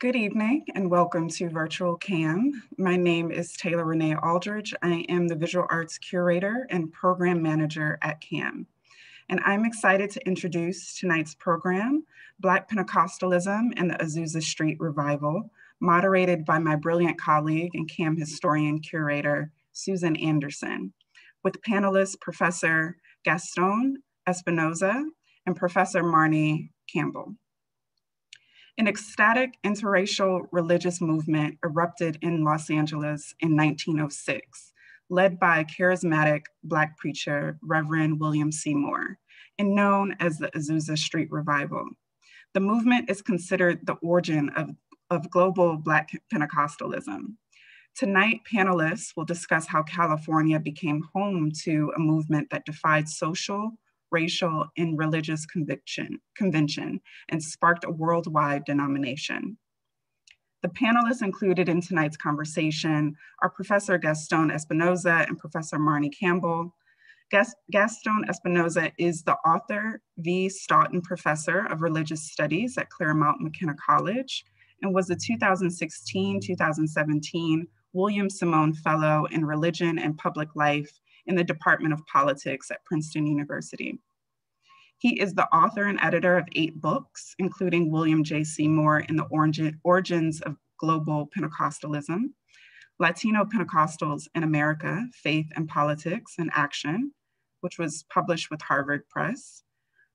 Good evening and welcome to Virtual CAM. My name is Taylor Renee Aldridge. I am the Visual Arts Curator and Program Manager at CAM. And I'm excited to introduce tonight's program, Black Pentecostalism and the Azusa Street Revival, moderated by my brilliant colleague and CAM historian curator, Susan Anderson, with panelists Professor Gaston Espinosa and Professor Marne Campbell. An ecstatic interracial religious movement erupted in Los Angeles in 1906, led by charismatic Black preacher Reverend William Seymour, and known as the Azusa Street Revival. The movement is considered the origin of, of global Black Pentecostalism. Tonight, panelists will discuss how California became home to a movement that defied social, racial, and religious conviction, convention and sparked a worldwide denomination. The panelists included in tonight's conversation are Professor Gaston Espinosa and Professor Marne Campbell. Gaston Espinosa is the Arthur, V. Stoughton Professor of Religious Studies at Claremont McKenna College, and was the 2016-2017 William Simon Fellow in Religion and Public Life in the Department of Politics at Princeton University. He is the author and editor of eight books, including William J. Seymour and the Origins of Global Pentecostalism, Latino Pentecostals in America, Faith and Politics and Action, which was published with Harvard Press,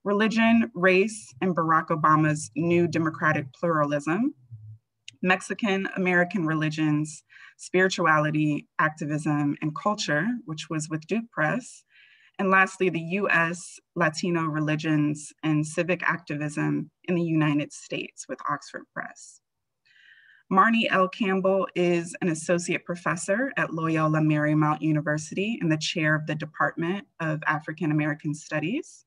Religion, Race, and Barack Obama's New Democratic Pluralism, Mexican American Religions, Spirituality, Activism, and Culture, which was with Duke Press. And lastly, the US Latino Religions and Civic Activism in the United States with Oxford Press. Marne L. Campbell is an associate professor at Loyola Marymount University and the chair of the Department of African American Studies.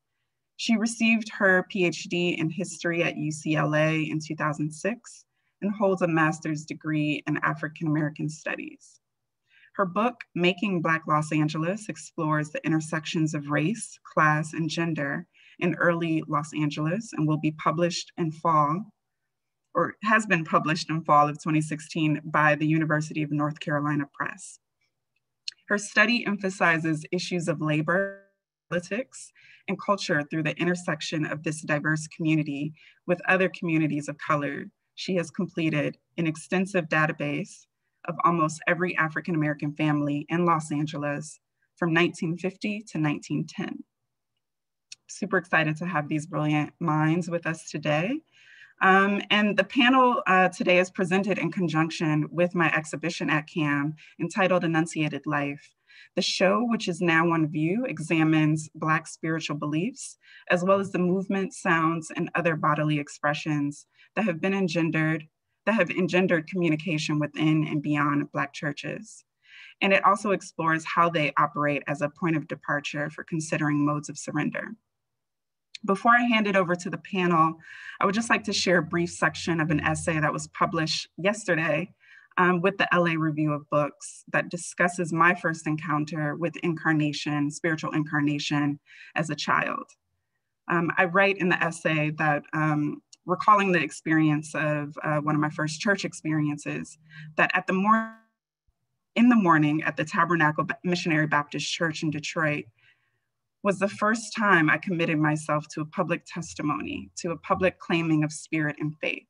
She received her PhD in history at UCLA in 2006 and holds a master's degree in African American Studies. Her book, Making Black Los Angeles, explores the intersections of race, class, and gender in early Los Angeles and will be published in fall, or has been published in fall of 2016 by the University of North Carolina Press. Her study emphasizes issues of labor, politics, and culture through the intersection of this diverse community with other communities of color she has completed an extensive database of almost every African American family in Los Angeles from 1950 to 1910. Super excited to have these brilliant minds with us today. Um, and the panel uh, today is presented in conjunction with my exhibition at CAM entitled Enunciated Life. The show, which is now on view, examines Black spiritual beliefs, as well as the movement, sounds, and other bodily expressions that have been engendered, that have engendered communication within and beyond Black churches. And it also explores how they operate as a point of departure for considering modes of surrender. Before I hand it over to the panel, I would just like to share a brief section of an essay that was published yesterday um, with the LA Review of Books that discusses my first encounter with incarnation, spiritual incarnation as a child. Um, I write in the essay that um, recalling the experience of uh, one of my first church experiences, that at the morning, in the morning at the Tabernacle Missionary Baptist Church in Detroit was the first time I committed myself to a public testimony, to a public claiming of spirit and faith.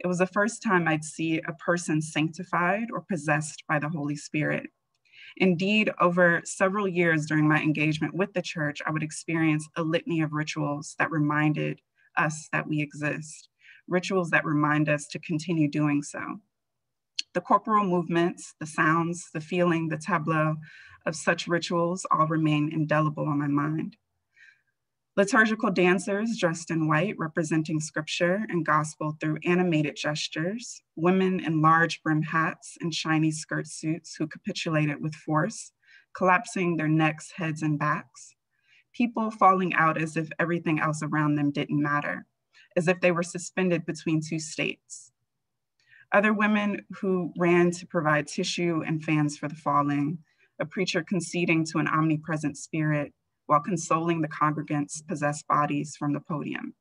It was the first time I'd see a person sanctified or possessed by the Holy Spirit. Indeed, over several years during my engagement with the church, I would experience a litany of rituals that reminded us that we exist, rituals that remind us to continue doing so. The corporal movements, the sounds, the feeling, the tableau of such rituals all remain indelible on my mind. Liturgical dancers dressed in white representing scripture and gospel through animated gestures, women in large brim hats and shiny skirt suits who capitulated with force, collapsing their necks, heads, and backs, people falling out as if everything else around them didn't matter, as if they were suspended between two states. Other women who ran to provide tissue and fans for the falling, a preacher conceding to an omnipresent spirit while consoling the congregants' possessed bodies from the podium.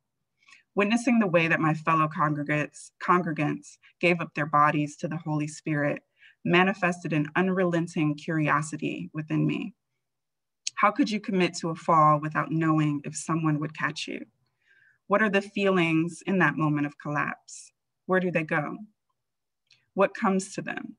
Witnessing the way that my fellow congregants, congregants gave up their bodies to the Holy Spirit manifested an unrelenting curiosity within me. How could you commit to a fall without knowing if someone would catch you? What are the feelings in that moment of collapse? Where do they go? What comes to them?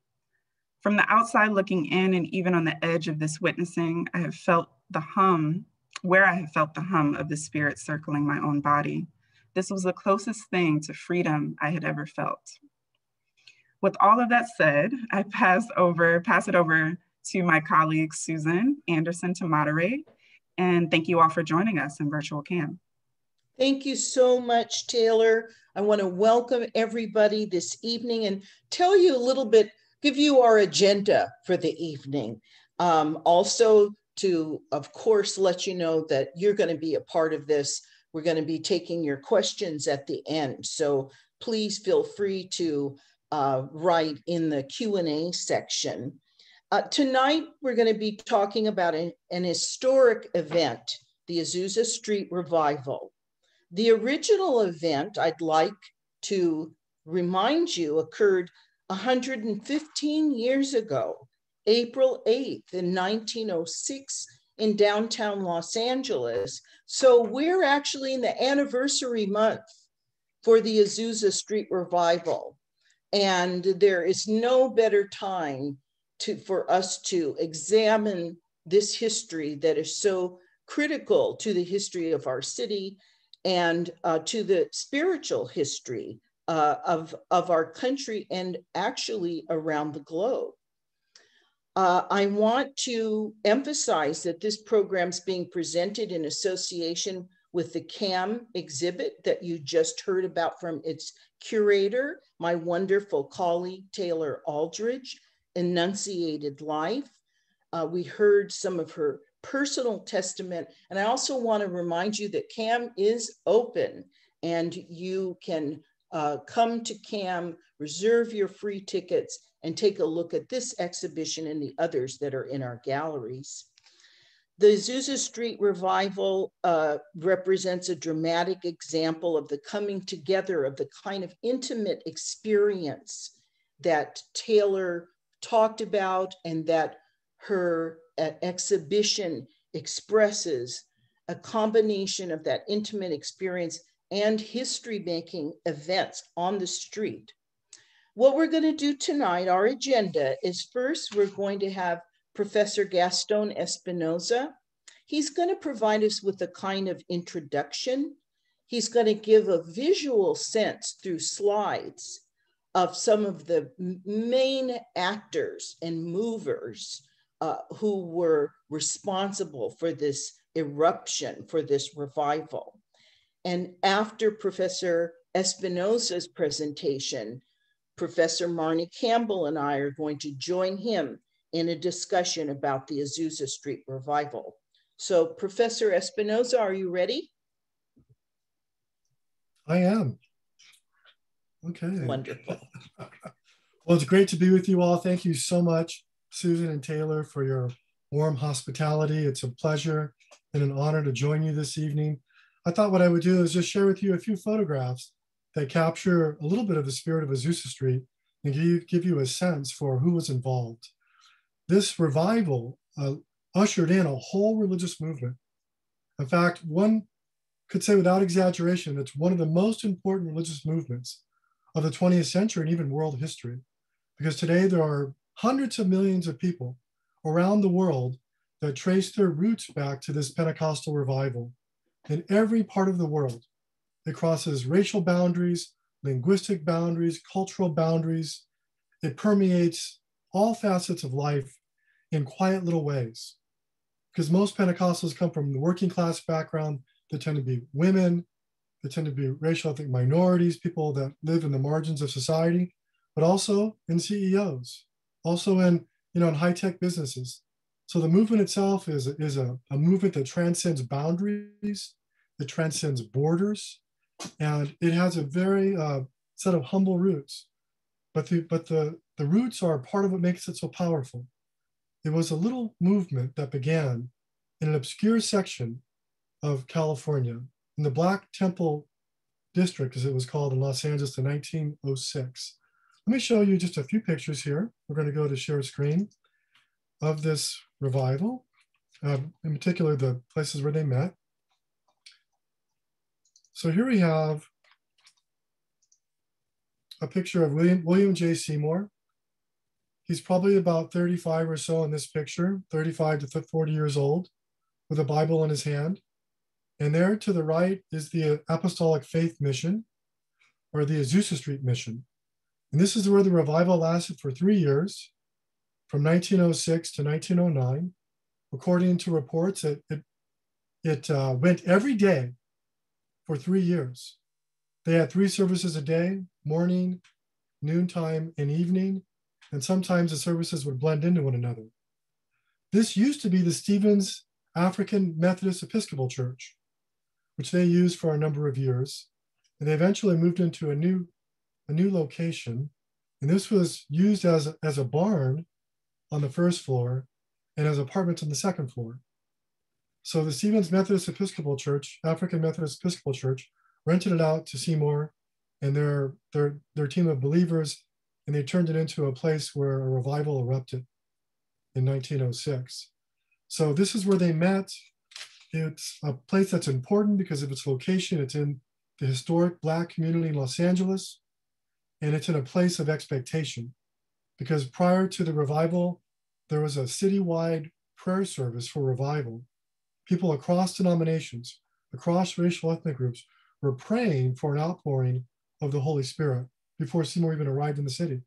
From the outside looking in, and even on the edge of this witnessing, I have felt the hum, where I have felt the hum of the spirit circling my own body. This was the closest thing to freedom I had ever felt. With all of that said, I pass over, pass it over to my colleague Susan Anderson to moderate. And thank you all for joining us in virtual CAM. Thank you so much, Taylor. I want to welcome everybody this evening and tell you a little bit, give you our agenda for the evening. Um, also, to, of course, let you know that you're going to be a part of this. We're going to be taking your questions at the end. So please feel free to uh, write in the Q&A section. Uh, tonight, we're going to be talking about an, an historic event, the Azusa Street Revival. The original event, I'd like to remind you, occurred 115 years ago, April 8th in 1906 in downtown Los Angeles. So we're actually in the anniversary month for the Azusa Street Revival. And there is no better time to, for us to examine this history that is so critical to the history of our city and uh, to the spiritual history uh, of, of our country and actually around the globe. Uh, I want to emphasize that this program is being presented in association with the CAM exhibit that you just heard about from its curator, my wonderful colleague, Taylor Aldridge, Enunciated Life. Uh, we heard some of her personal testament. And I also want to remind you that CAM is open and you can uh, come to CAM, reserve your free tickets, and take a look at this exhibition and the others that are in our galleries. The Azusa Street Revival uh, represents a dramatic example of the coming together of the kind of intimate experience that Taylor talked about and that her uh, exhibition expresses a combination of that intimate experience and history making events on the street. What we're going to do tonight, our agenda is first, we're going to have Professor Gaston Espinosa. He's going to provide us with a kind of introduction. He's going to give a visual sense through slides of some of the main actors and movers uh, who were responsible for this eruption, for this revival. And after Professor Espinosa's presentation, Professor Marne Campbell and I are going to join him in a discussion about the Azusa Street revival. So Professor Espinosa, are you ready? I am. Okay. Wonderful. well, it's great to be with you all. Thank you so much, Susan and Taylor, for your warm hospitality. It's a pleasure and an honor to join you this evening. I thought what I would do is just share with you a few photographs that capture a little bit of the spirit of Azusa Street and give you, give you a sense for who was involved. This revival uh, ushered in a whole religious movement. In fact, one could say without exaggeration, it's one of the most important religious movements of the 20th century and even world history. Because today there are hundreds of millions of people around the world that trace their roots back to this Pentecostal revival in every part of the world. It crosses racial boundaries, linguistic boundaries, cultural boundaries. It permeates all facets of life in quiet little ways. Because most Pentecostals come from the working class background, they tend to be women, they tend to be racial ethnic minorities, people that live in the margins of society, but also in CEOs, also in you know in high-tech businesses. So the movement itself is, is a, a movement that transcends boundaries, that transcends borders, and it has a very uh, set of humble roots. But the but the the roots are part of what makes it so powerful. It was a little movement that began in an obscure section of California in the Black Temple district, as it was called in Los Angeles in 1906. Let me show you just a few pictures here. We're going to go to share screen of this revival, uh, in particular the places where they met. So here we have a picture of William, William J. Seymour. He's probably about 35 or so in this picture, 35 to 40 years old, with a Bible in his hand. And there to the right is the Apostolic Faith Mission, or the Azusa Street Mission. And this is where the revival lasted for three years, from 1906 to 1909. According to reports, it, it, it uh, went every day for three years. They had three services a day morning, noontime, and evening, and sometimes the services would blend into one another. This used to be the Stevens African Methodist Episcopal Church, which they used for a number of years. And they eventually moved into a new, a new location. And this was used as, as a barn on the first floor and as apartments on the second floor. So the Stevens Methodist Episcopal Church, African Methodist Episcopal Church, rented it out to Seymour and their, their, their team of believers, and they turned it into a place where a revival erupted in 1906. So this is where they met. It's a place that's important because of its location. It's in the historic Black community in Los Angeles, and it's in a place of expectation because prior to the revival, there was a citywide prayer service for revival. People across denominations, across racial ethnic groups were praying for an outpouring of the Holy Spirit before Seymour even arrived in the city.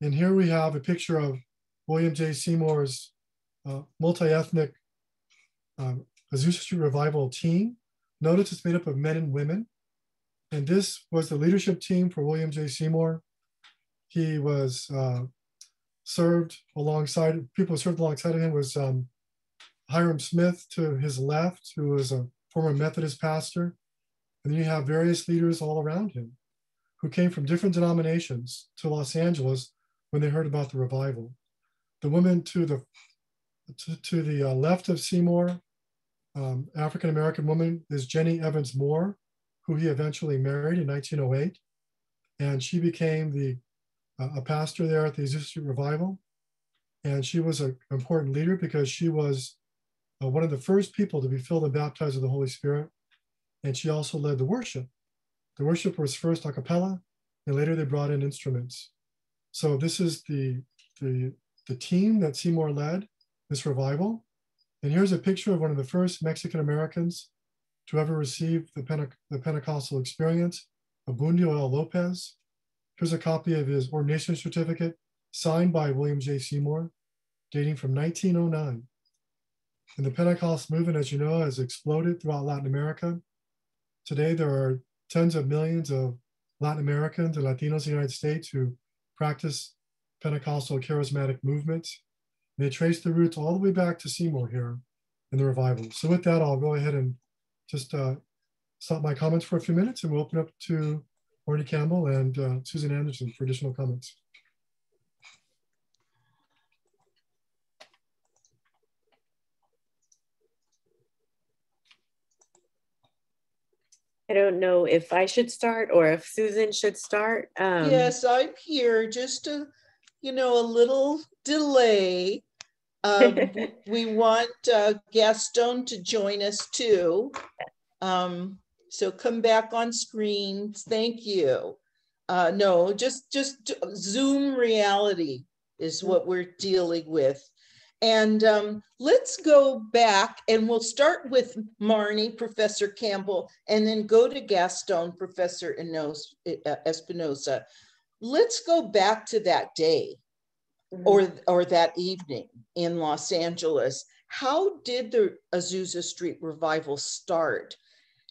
And here we have a picture of William J. Seymour's uh, multi-ethnic um, Azusa Street Revival team. Notice it's made up of men and women. And this was the leadership team for William J. Seymour. He was uh, served alongside, people served alongside of him was um, Hiram Smith to his left, who was a former Methodist pastor. And then you have various leaders all around him who came from different denominations to Los Angeles when they heard about the revival. The woman to the to, to the uh, left of Seymour, um, African American woman, is Jennie Evans Moore, who he eventually married in 1908, and she became the a pastor there at the Azusa Revival. And she was an important leader because she was uh, one of the first people to be filled and baptized with the Holy Spirit. And she also led the worship. The worship was first a cappella, and later they brought in instruments. So this is the, the, the team that Seymour led, this revival. And here's a picture of one of the first Mexican Americans to ever receive the, Pente- the Pentecostal experience, Abundio L. Lopez. Here's a copy of his ordination certificate signed by William J. Seymour, dating from 1909. And the Pentecost movement, as you know, has exploded throughout Latin America. Today, there are tens of millions of Latin Americans and Latinos in the United States who practice Pentecostal charismatic movements. And they trace the roots all the way back to Seymour here in the revival. So with that, I'll go ahead and just uh, stop my comments for a few minutes and we'll open up to Marty Campbell and uh, Susan Anderson for additional comments. I don't know if I should start or if Susan should start. Um, yes, I'm here. Just a, you know, a little delay. Um, we want uh, Gaston to join us too. Um, so come back on screen. Thank you. Uh, no, just just Zoom reality is what we're dealing with. And um, let's go back and we'll start with Marne, Professor Campbell, and then go to Gaston, Professor uh, Espinosa. Let's go back to that day mm-hmm. or, or that evening in Los Angeles. How did the Azusa Street revival start?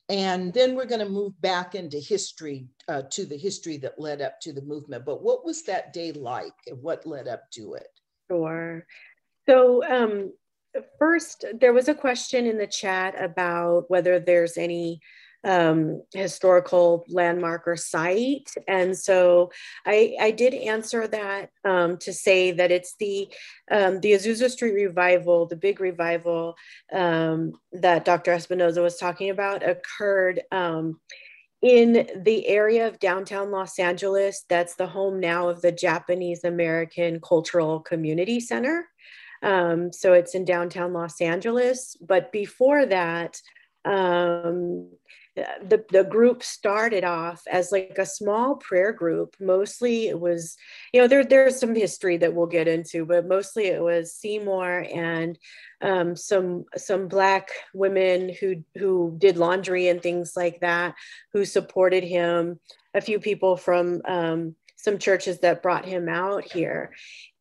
And then we're going to move back into history, uh, to the history that led up to the movement. But what was that day like and what led up to it? Sure. So, um, first, there was a question in the chat about whether there's any um, historical landmark or site. And so I, I did answer that um, to say that it's the um, the Azusa Street revival, the big revival um, that Dr. Espinosa was talking about occurred um, in the area of downtown Los Angeles. That's the home now of the Japanese American Cultural Community Center. Um, so it's in downtown Los Angeles. But before that, um, the, the group started off as like a small prayer group. Mostly it was, you know, there, there's some history that we'll get into, but mostly it was Seymour and um, some some black women who who did laundry and things like that, who supported him. A few people from um, some churches that brought him out here,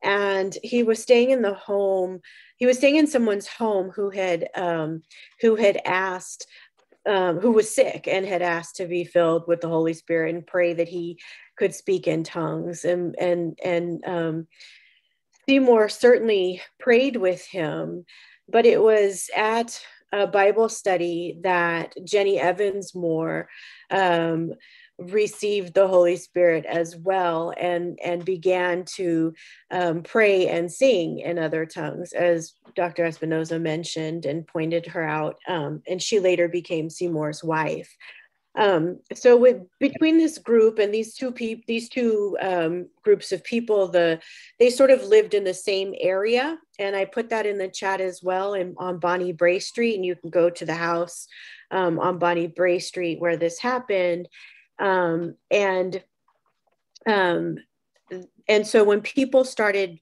and he was staying in the home. He was staying in someone's home who had um, who had asked um, who was sick and had asked to be filled with the Holy Spirit and pray that he could speak in tongues. And and and um, Seymour certainly prayed with him, but it was at a Bible study that Jennie Evans Moore um, received the Holy Spirit as well and, and began to um, pray and sing in other tongues, as Dr. Espinosa mentioned and pointed her out. Um, and she later became Seymour's wife. Um, so with between this group and these two people, these two um, groups of people, the they sort of lived in the same area, and I put that in the chat as well. And on Bonnie Brae Street, and you can go to the house um, on Bonnie Brae Street where this happened um, and um, and so when people started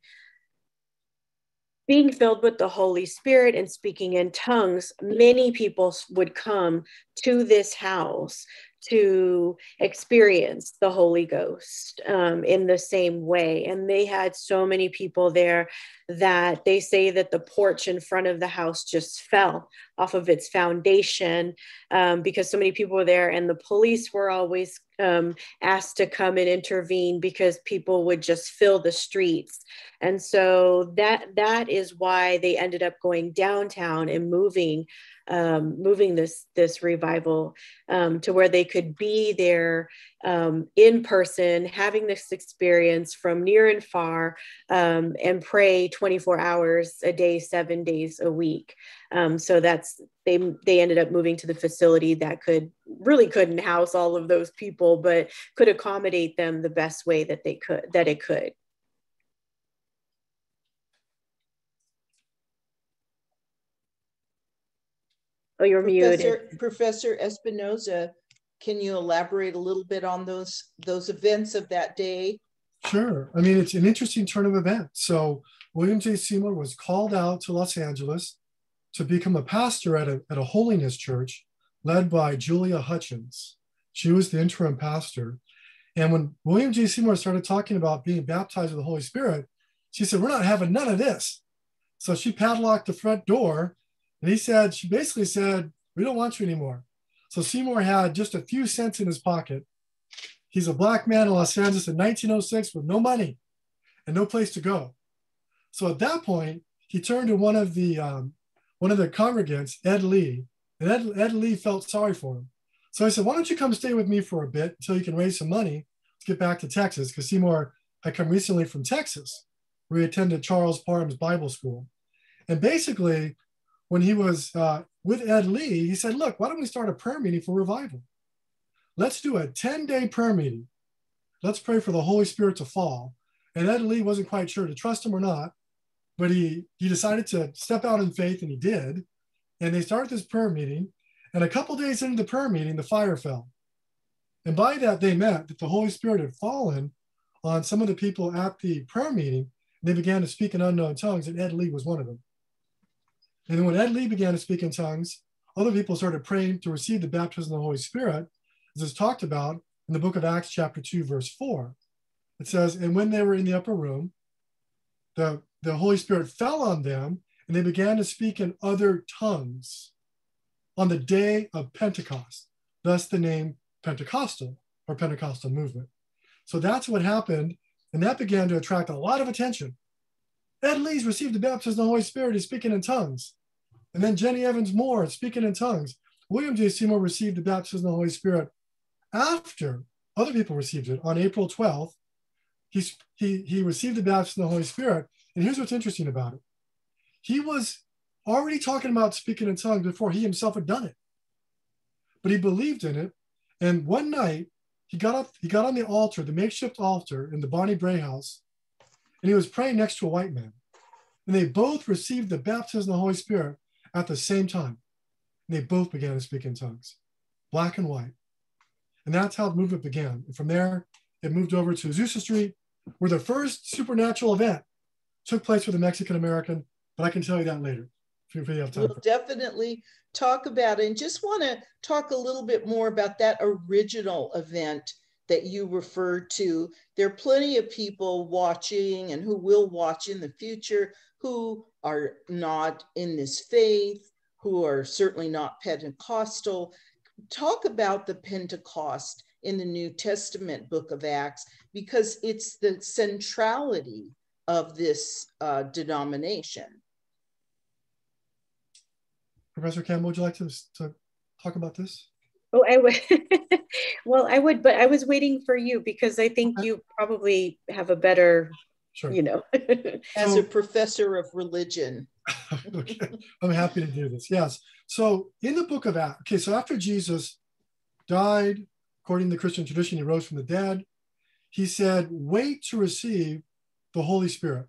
being filled with the Holy Spirit and speaking in tongues, many people would come to this house to experience the Holy Ghost um, in the same way. And they had so many people there that they say that the porch in front of the house just fell off of its foundation um, because so many people were there, and the police were always um, asked to come and intervene because people would just fill the streets. And so that that is why they ended up going downtown and moving um, moving this this revival um, to where they could be there um, in person, having this experience from near and far, um, and pray 24 hours a day, seven days a week. Um, so that's they they ended up moving to the facility that could really couldn't house all of those people, but could accommodate them the best way that they could that it could. Oh, you're Professor, muted. Professor Espinosa, can you elaborate a little bit on those those events of that day? Sure. I mean, it's an interesting turn of events. So William J. Seymour was called out to Los Angeles to become a pastor at a, at a holiness church led by Julia Hutchins. She was the interim pastor. And when William J. Seymour started talking about being baptized with the Holy Spirit, she said, We're not having none of this. So she padlocked the front door and he said, she basically said, we don't want you anymore. So Seymour had just a few cents in his pocket. He's a black man in Los Angeles in 1906 with no money and no place to go. So at that point, he turned to one of the um, one of the congregants, Ed Lee, and Ed, Ed Lee felt sorry for him. So I said, "Why don't you come stay with me for a bit until you can raise some money to get back to Texas?" Because Seymour had come recently from Texas, where he attended Charles Parham's Bible School, and basically when he was uh, with Ed Lee, he said, Look, why don't we start a prayer meeting for revival? Let's do a 10 day prayer meeting. Let's pray for the Holy Spirit to fall. And Ed Lee wasn't quite sure to trust him or not, but he, he decided to step out in faith and he did. And they started this prayer meeting. And a couple days into the prayer meeting, the fire fell. And by that, they meant that the Holy Spirit had fallen on some of the people at the prayer meeting. And they began to speak in unknown tongues, and Ed Lee was one of them. And then when Ed Lee began to speak in tongues, other people started praying to receive the baptism of the Holy Spirit, as is talked about in the book of Acts, chapter 2, verse 4. It says, And when they were in the upper room, the, the Holy Spirit fell on them, and they began to speak in other tongues on the day of Pentecost, thus the name Pentecostal or Pentecostal movement. So that's what happened, and that began to attract a lot of attention. Ed Lee's received the baptism of the Holy Spirit. He's speaking in tongues. And then Jennie Evans Moore speaking in tongues. William J. Seymour received the baptism of the Holy Spirit after other people received it on April 12th. He, he, he received the baptism of the Holy Spirit. And here's what's interesting about it. He was already talking about speaking in tongues before he himself had done it. But he believed in it. And one night he got up, he got on the altar, the makeshift altar in the Bonnie Brae house, and he was praying next to a white man. And they both received the baptism of the Holy Spirit at the same time. And they both began to speak in tongues, black and white. And that's how the movement began. And from there, it moved over to Azusa Street, where the first supernatural event took place with the Mexican American. But I can tell you that later if you have time. We'll definitely talk about it. And just want to talk a little bit more about that original event that you referred to. There are plenty of people watching and who will watch in the future who are not in this faith, who are certainly not Pentecostal. Talk about the Pentecost in the New Testament book of Acts because it's the centrality of this uh, denomination. Professor Campbell, would you like to, to talk about this? Oh, I would. well, I would, but I was waiting for you because I think you probably have a better, sure. you know. As a professor of religion. okay, I'm happy to do this. Yes. So in the book of Acts, okay, so after Jesus died, according to the Christian tradition, he rose from the dead. He said, wait to receive the Holy Spirit.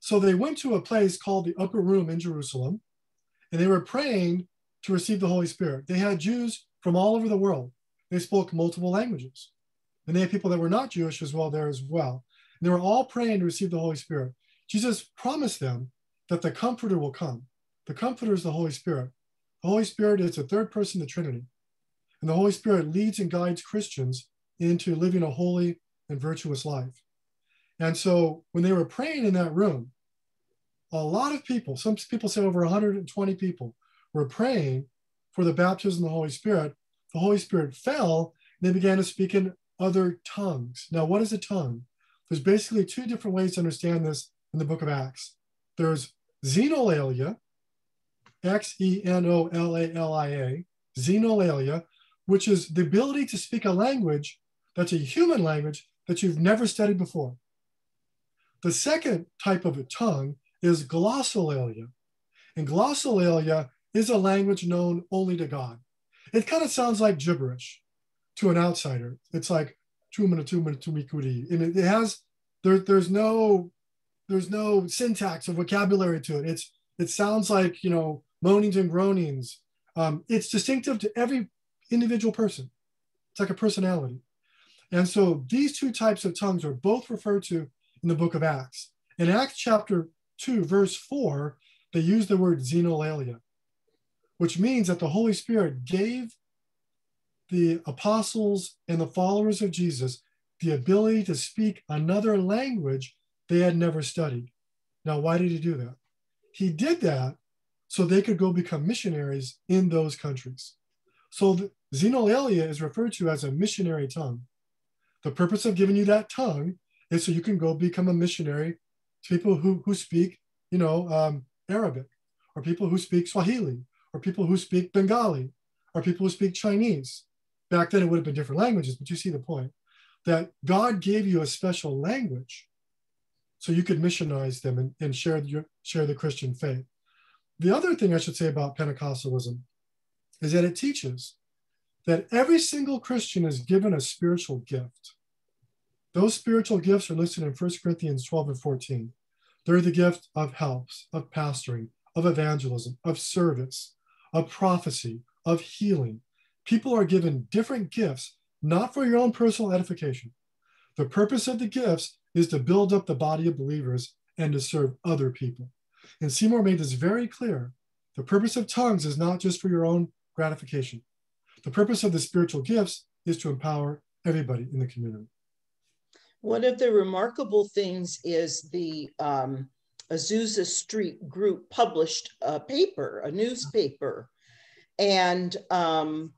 So they went to a place called the upper room in Jerusalem, and they were praying to receive the Holy Spirit. They had Jews from all over the world. They spoke multiple languages. And they had people that were not Jewish as well there as well. And they were all praying to receive the Holy Spirit. Jesus promised them that the Comforter will come. The Comforter is the Holy Spirit. The Holy Spirit is the third person of the Trinity. And the Holy Spirit leads and guides Christians into living a holy and virtuous life. And so when they were praying in that room, a lot of people, some people say over 120 people, were praying for the baptism of the Holy Spirit. The Holy Spirit fell and they began to speak in other tongues. Now, what is a tongue? There's basically two different ways to understand this in the book of Acts. There's xenolalia, X E N O L A L I A, xenolalia, which is the ability to speak a language that's a human language that you've never studied before. The second type of a tongue is glossolalia. And glossolalia is a language known only to God. It kind of sounds like gibberish to an outsider. It's like tumina tumina tumikuri. And it, it has there, there's no there's no syntax or vocabulary to it. It's it sounds like you know moanings and groanings. Um, it's distinctive to every individual person. It's like a personality. And so these two types of tongues are both referred to in the book of Acts. In Acts chapter 2, verse 4, they use the word xenolalia, which means that the Holy Spirit gave the apostles and the followers of Jesus the ability to speak another language they had never studied. Now, why did he do that? He did that so they could go become missionaries in those countries. So xenolalia is referred to as a missionary tongue. The purpose of giving you that tongue is so you can go become a missionary to people who, who speak, you know, um, Arabic, or people who speak Swahili, or people who speak Bengali, or people who speak Chinese. Back then, it would have been different languages, but you see the point that God gave you a special language so you could missionize them and, and share, your, share the Christian faith. The other thing I should say about Pentecostalism is that it teaches that every single Christian is given a spiritual gift. Those spiritual gifts are listed in 1 Corinthians 12 and 14. They're the gift of helps, of pastoring, of evangelism, of service, of prophecy, of healing. People are given different gifts, not for your own personal edification. The purpose of the gifts is to build up the body of believers and to serve other people. And Seymour made this very clear. The purpose of tongues is not just for your own gratification. The purpose of the spiritual gifts is to empower everybody in the community. One of the remarkable things is the um, Azusa Street group published a paper, a newspaper. And um,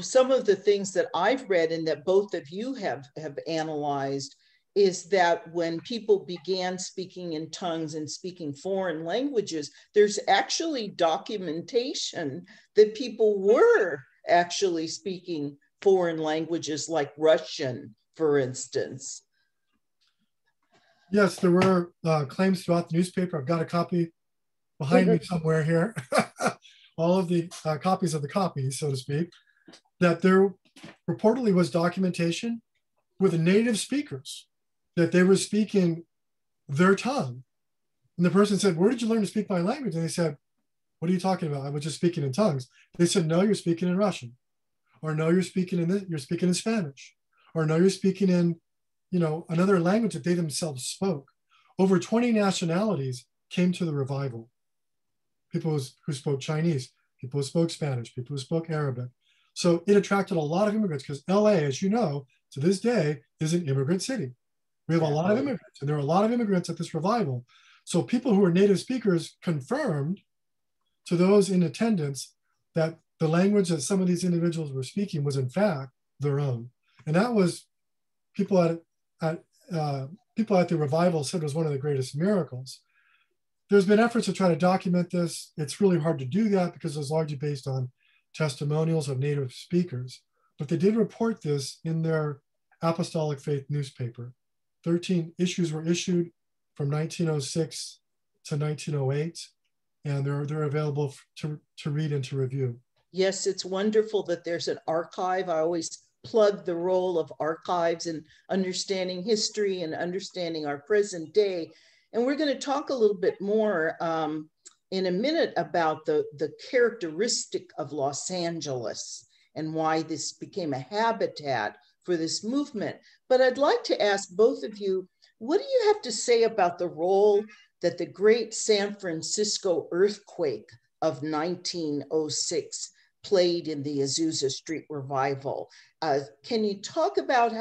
some of the things that I've read and that both of you have, have analyzed is that when people began speaking in tongues and speaking foreign languages, there's actually documentation that people were actually speaking foreign languages like Russian, for instance. Yes, there were uh, claims throughout the newspaper. I've got a copy behind me somewhere here. All of the uh, copies of the copies, so to speak, that there reportedly was documentation with the native speakers that they were speaking their tongue. And the person said, Where did you learn to speak my language? And they said, What are you talking about? I was just speaking in tongues. They said, No, you're speaking in Russian. Or no, you're speaking in this, you're speaking in Spanish. Or no, you're speaking in, you know, another language that they themselves spoke. Over 20 nationalities came to the revival. People who spoke Chinese, people who spoke Spanish, people who spoke Arabic. So it attracted a lot of immigrants because LA, as you know, to this day is an immigrant city. We have a lot of immigrants, and there are a lot of immigrants at this revival. So people who are native speakers confirmed to those in attendance that the language that some of these individuals were speaking was in fact their own, and that was people at at uh, people at the revival said was one of the greatest miracles. There's been efforts to try to document this. It's really hard to do that because it's largely based on testimonials of native speakers. But they did report this in their Apostolic Faith newspaper. 13 issues were issued from 1906 to 1908, and they're, they're available to, to read and to review. Yes, it's wonderful that there's an archive. I always plug the role of archives in understanding history and understanding our present day. And we're going to talk a little bit more um, in a minute about the, the characteristic of Los Angeles and why this became a habitat for this movement. But I'd like to ask both of you what do you have to say about the role that the great San Francisco earthquake of 1906 played in the Azusa Street revival? Uh, can you talk about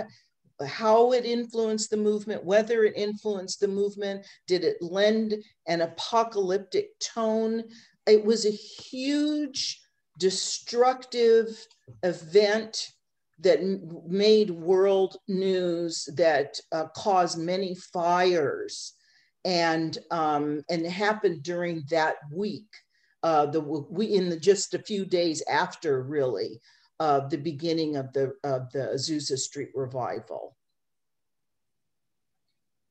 how, it influenced the movement, whether it influenced the movement, did it lend an apocalyptic tone? It was a huge, destructive event that made world news that uh, caused many fires and um, and happened during that week uh, the we in the just a few days after really uh, the beginning of the of the Azusa Street revival.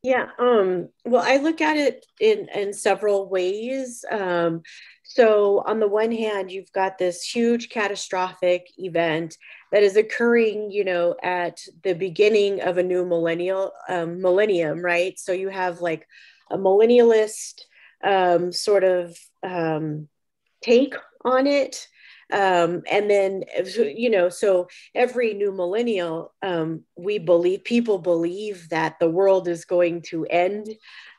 Yeah, um, well, I look at it in in several ways. Um, so on the one hand, you've got this huge catastrophic event that is occurring, you know, at the beginning of a new millennial um, millennium, right? So you have like a millennialist um, sort of um, take on it. Um, and then, you know, so every new millennial, um, we believe, people believe that the world is going to end.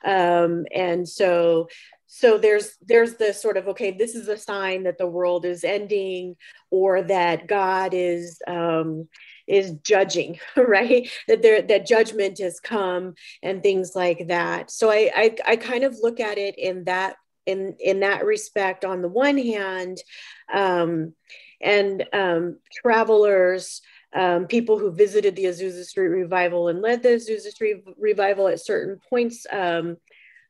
Um, and so so there's there's the sort of okay this is a sign that the world is ending or that god is um is judging right that there that judgment has come and things like that so I, I i kind of look at it in that in in that respect on the one hand um and um travelers um, people who visited the Azusa Street Revival and led the Azusa Street Revival at certain points um,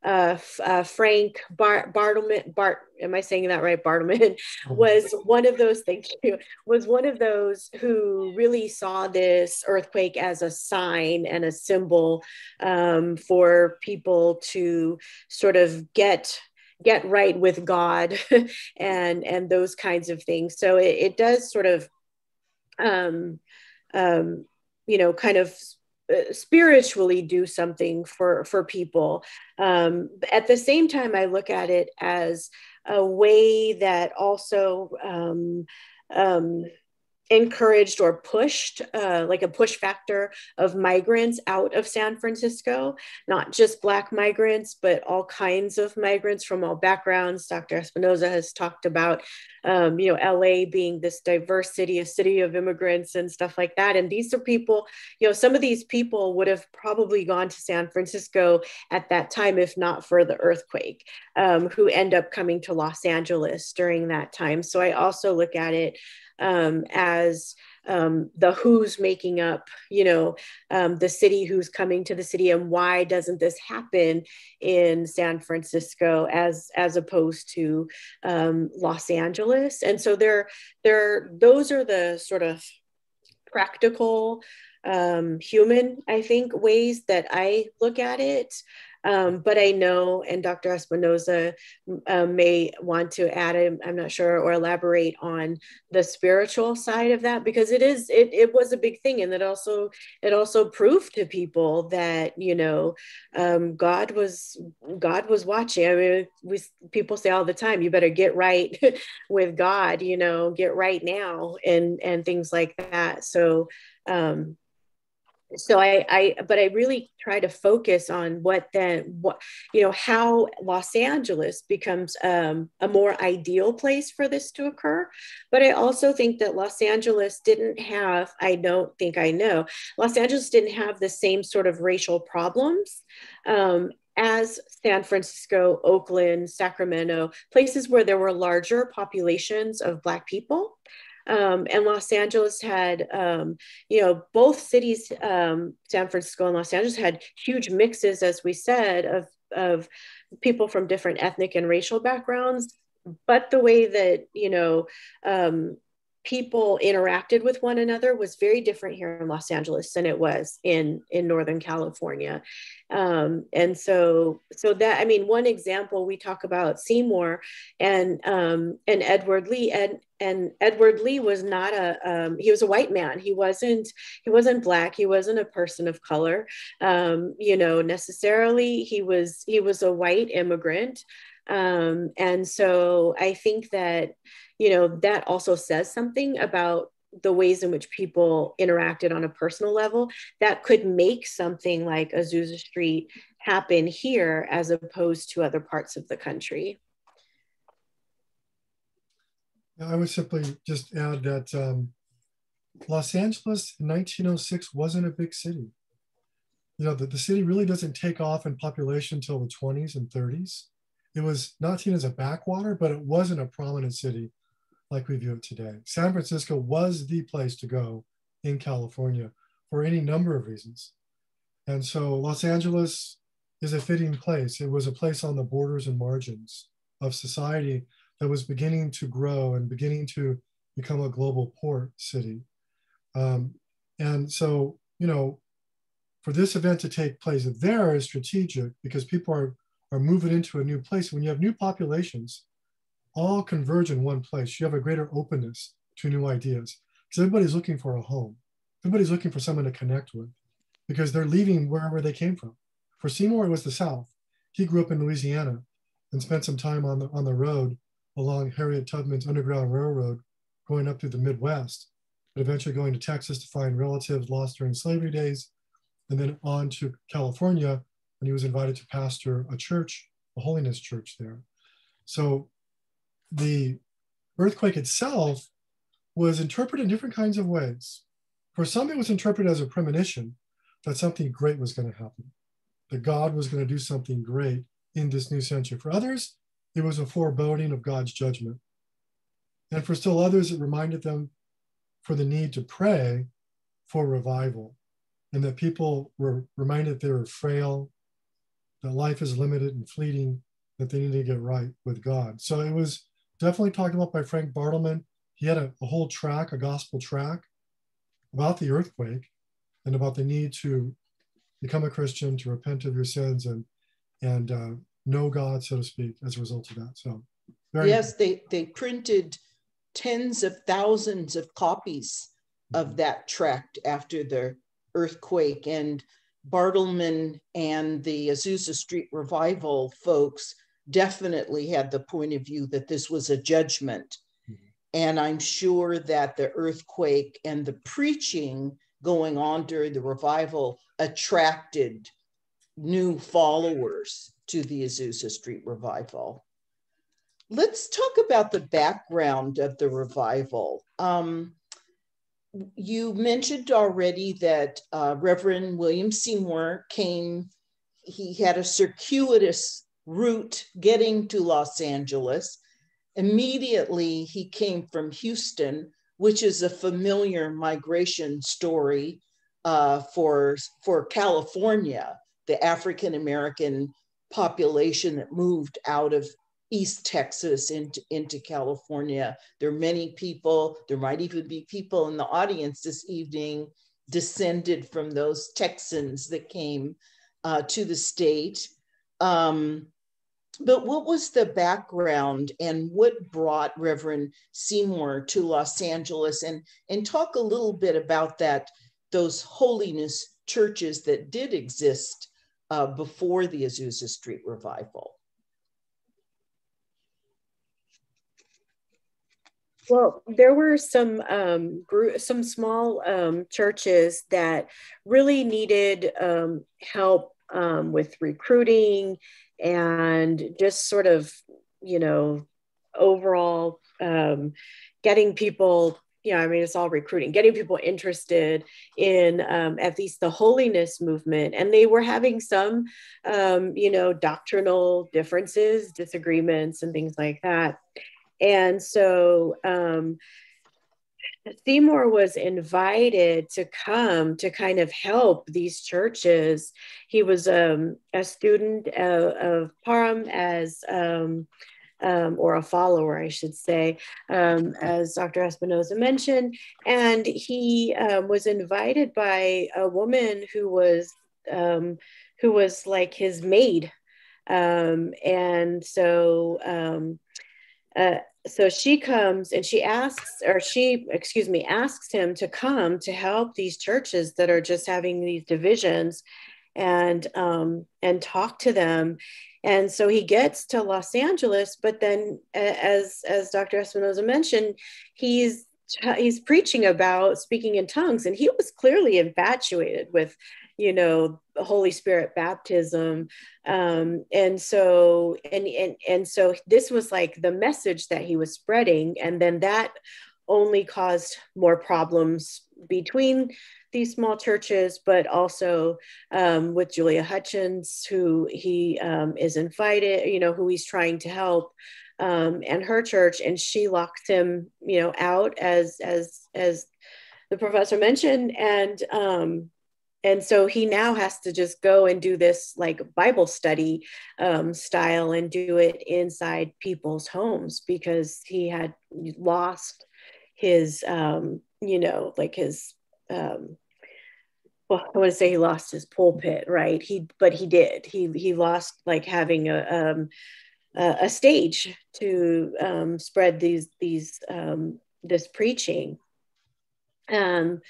uh, uh, Frank Bar- Bartleman, Bart, am I saying that right? Bartleman mm-hmm. was one of those, thank you, was one of those who really saw this earthquake as a sign and a symbol um, for people to sort of get get right with God and and those kinds of things. So it, it does sort of um, um, you know, kind of uh, spiritually do something for for people um, at the same time i look at it as a way that also um, um, encouraged or pushed, uh, like a push factor of migrants out of San Francisco, not just Black migrants, but all kinds of migrants from all backgrounds. Dr. Espinosa has talked about, um, you know, LA being this diverse city, a city of immigrants and stuff like that. And these are people, you know, some of these people would have probably gone to San Francisco at that time, if not for the earthquake, um, who end up coming to Los Angeles during that time. So I also look at it um, as um, the who's making up, you know, um, the city who's coming to the city, and why doesn't this happen in San Francisco as as opposed to um, Los Angeles? And so there, there, those are the sort of practical um, human, I think, ways that I look at it. Um, but I know, and Dr. Espinosa um, may want to add, I'm, I'm, not sure, or elaborate on the spiritual side of that because it is, it, it was a big thing. And it also, it also proved to people that, you know, um, God was, God was watching. I mean, we, people say all the time, you better get right with God, you know, get right now and, and things like that. So, um, so I, I but i really try to focus on what then what you know how los angeles becomes um, a more ideal place for this to occur but i also think that los angeles didn't have i don't think i know los angeles didn't have the same sort of racial problems um, as San Francisco, Oakland, Sacramento, places where there were larger populations of Black people. Um, and Los Angeles had, um, you know, both cities, um, San Francisco and Los Angeles had huge mixes, as we said, of, of people from different ethnic and racial backgrounds. But the way that, you know, um, people interacted with one another was very different here in Los Angeles than it was in in Northern California, um, and so so that I mean one example we talk about Seymour and um, and Edward Lee and and Edward Lee was not a um, he was a white man. He wasn't he wasn't black. He wasn't a person of color. Um, you know necessarily he was he was a white immigrant um, and so I think that you know that also says something about the ways in which people interacted on a personal level that could make something like Azusa Street happen here as opposed to other parts of the country. I would simply just add that um, Los Angeles in 1906 wasn't a big city. You know, the, the city really doesn't take off in population until the 20s and 30s. It was not seen as a backwater, but it wasn't a prominent city like we view it today. San Francisco was the place to go in California for any number of reasons. And so Los Angeles is a fitting place. It was a place on the borders and margins of society that was beginning to grow and beginning to become a global port city. Um, and so, you know, for this event to take place there is strategic because people are, are moving into a new place. When you have new populations, all converge in one place. You have a greater openness to new ideas because everybody's looking for a home. Everybody's looking for someone to connect with because they're leaving wherever they came from. For Seymour, it was the South. He grew up in Louisiana and spent some time on the, on the road along Harriet Tubman's Underground Railroad going up through the Midwest, but eventually going to Texas to find relatives lost during slavery days, and then on to California when he was invited to pastor a church, a holiness church there. So the earthquake itself was interpreted in different kinds of ways. For some, it was interpreted as a premonition that something great was going to happen, that God was going to do something great in this new century. For others, it was a foreboding of God's judgment. And for still others, it reminded them for the need to pray for revival and that people were reminded they were frail, that life is limited and fleeting, that they need to get right with God. So it was definitely talked about by Frank Bartleman. He had a, a whole track, a gospel track about the earthquake and about the need to become a Christian, to repent of your sins and, and uh, know God, so to speak, as a result of that. So, yes, they, they printed tens of thousands of copies of mm-hmm. that tract after the earthquake. And Bartleman and the Azusa Street Revival folks definitely had the point of view that this was a judgment. Mm-hmm. And I'm sure that the earthquake and the preaching going on during the revival attracted new followers to the Azusa Street revival. Let's talk about the background of the revival. Um, you mentioned already that uh, Reverend William Seymour came, he had a circuitous route getting to Los Angeles. Immediately, he came from Houston, which is a familiar migration story uh, for, for California, the African American population that moved out of East Texas into, into California. There are many people, there might even be people in the audience this evening descended from those Texans that came uh, to the state. Um, but what was the background and what brought Reverend Seymour to Los Angeles? And, and talk a little bit about that, those holiness churches that did exist uh, before the Azusa Street revival. Well, there were some um, some small um, churches that really needed um, help um, with recruiting and just sort of, you know, overall um, getting people. You know, I mean, it's all recruiting, getting people interested in um, at least the holiness movement. And they were having some, you know, doctrinal differences, disagreements, and things like that and so um, Seymour was invited to come to kind of help these churches. He was um, a student of, of Parham as, um, um, or a follower, I should say, um, as Dr. Espinosa mentioned. And he um, was invited by a woman who was um, who was like his maid. and so uh, so she comes and she asks or she excuse me asks him to come to help these churches that are just having these divisions and um, and talk to them. And so he gets to los angeles but then as as dr espinosa mentioned he's he's preaching about speaking in tongues. And he was clearly infatuated with you know holy spirit baptism. Um, and so and, and and so this was like the message that he was spreading. And then that only caused more problems between these small churches, but also um, with Julia Hutchins, who he um, is invited, you know, who he's trying to help, um, and her church, and she locked him, you know, out as as as the professor mentioned, and um, and so he now has to just go and do this like bible study um, style and do it inside people's homes because he had lost his um, you know like his um, well i want to say he lost his pulpit right? He but he did. He he lost like having a um, a stage to um, spread these these um, this preaching. Um,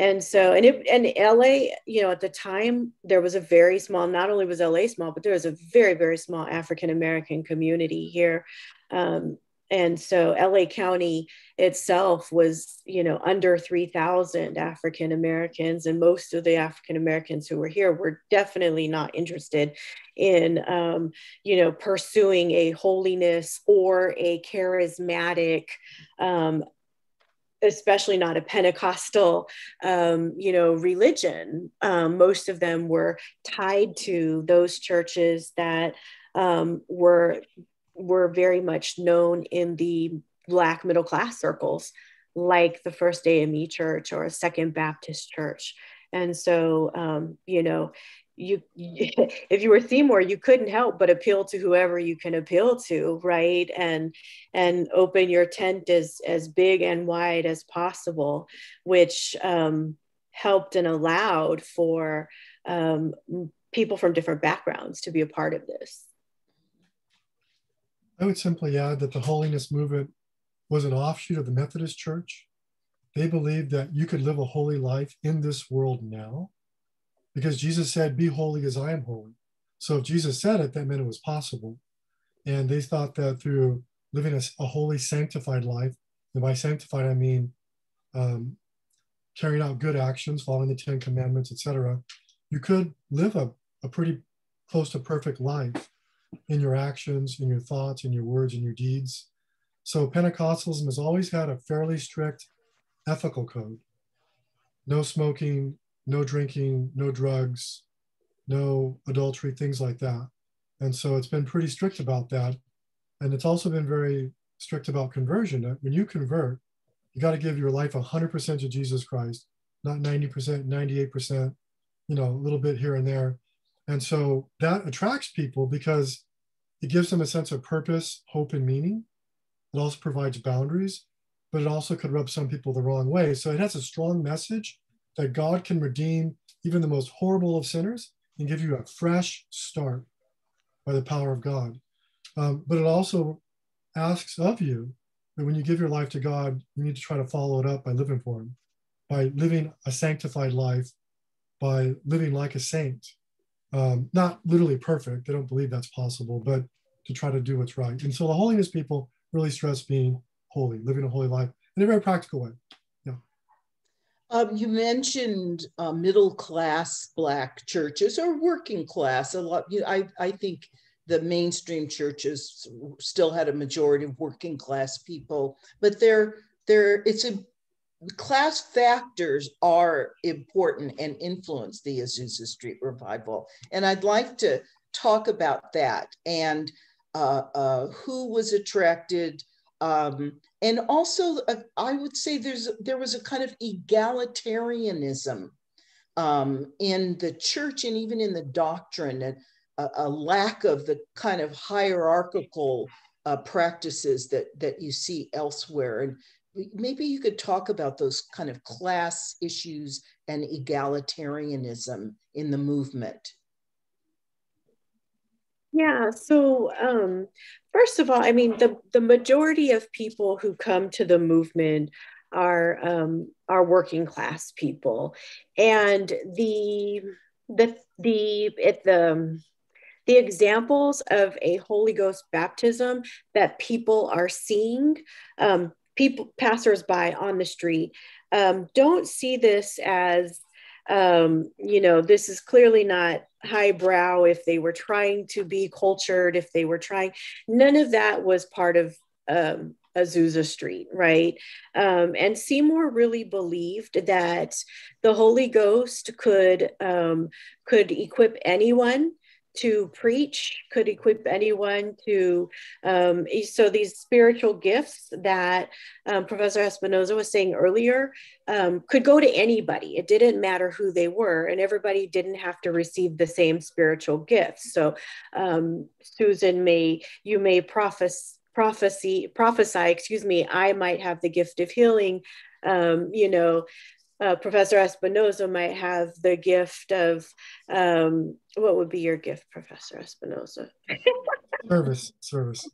and so and it and la you know at the time there was a very small not only was la small but there was a very very small african american community here. Um, and so la county itself was you know under 3000 african americans and most of the african americans who were here were definitely not interested in um, you know pursuing a holiness or a charismatic um, especially not a Pentecostal, um, you know, religion. Um, most of them were tied to those churches that um, were were very much known in the Black middle class circles, like the First AME Church or a Second Baptist Church. And so, um, you know, you if you were Seymour, you couldn't help but appeal to whoever you can appeal to, right? And and open your tent as as big and wide as possible, which um, helped and allowed for um, people from different backgrounds to be a part of this. I would simply add that the holiness movement was an offshoot of the Methodist Church. They believed that you could live a holy life in this world now because Jesus said, Be holy as I am holy. So if Jesus said it, that meant it was possible. And they thought that through living a, a holy, sanctified life, and by sanctified, I mean um, carrying out good actions, following the Ten Commandments, etc., you could live a, a pretty close to perfect life in your actions, in your thoughts, in your words, in your deeds. So Pentecostalism has always had a fairly strict ethical code. No smoking, no drinking, no drugs, no adultery, things like that. And so it's been pretty strict about that. And it's also been very strict about conversion. When you convert, You got to give your life 100% to Jesus Christ, not 90%, 98%, you know, a little bit here and there. And so that attracts people because it gives them a sense of purpose, hope, and meaning. It also provides boundaries, but it also could rub some people the wrong way. So it has a strong message that God can redeem even the most horrible of sinners and give you a fresh start by the power of God. Um, but it also asks of you that when you give your life to God, you need to try to follow it up by living for Him, by living a sanctified life, by living like a saint. Um, not literally perfect, they don't believe that's possible, but to try to do what's right. And so the holiness people really stress being holy, living a holy life in a very practical way. Um, you mentioned uh, middle class Black churches or working class. A lot. You know, I I think the mainstream churches still had a majority of working class people, but they're they're it's a class factors are important and influence the Azusa Street revival. And I'd like to talk about that and uh, uh, who was attracted. Um, and also, uh, I would say there's there was a kind of egalitarianism um, in the church and even in the doctrine. And a, a lack of the kind of hierarchical uh, practices that that you see elsewhere and maybe you could talk about those kind of class issues and egalitarianism in the movement yeah so um, first of all i mean the, the majority of people who come to the movement are um, are working class people. And the the the the the examples of a Holy Ghost baptism that people are seeing, um, people, passersby on the street, um, don't see this as, um, you know, this is clearly not highbrow if they were trying to be cultured, if they were trying, none of that was part of um, Azusa Street, right? Um, and Seymour really believed that the Holy Ghost could um, could equip anyone to preach could equip anyone to um, so these spiritual gifts that um, professor espinosa was saying earlier um, could go to anybody. It didn't matter who they were and everybody didn't have to receive the same spiritual gifts. So um, susan may you may prophes- prophecy prophesy excuse me i might have the gift of healing um, you know uh, Professor Espinosa might have the gift of um, what would be your gift, Professor Espinosa? service, service.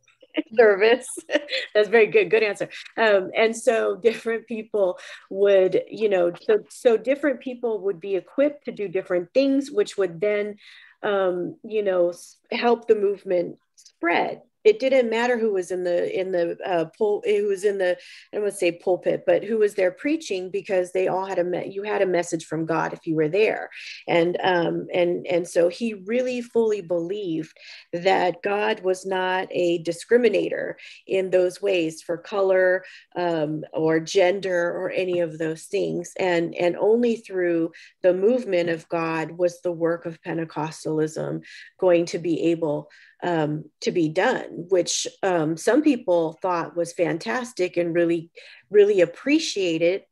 service. That's very good. Good answer. Um, and so different people would, you know, so so different people would be equipped to do different things, which would then, um, you know, help the movement spread it didn't matter who was in the in the uh, pul- who was in the I don't want to say pulpit, but who was there preaching because they all had a me- you had a message from God if you were there, and um, and and so he really fully believed that God was not a discriminator in those ways for color um, or gender or any of those things, and and only through the movement of God was the work of Pentecostalism going to be able um, to be done, which um, some people thought was fantastic and really, really appreciated.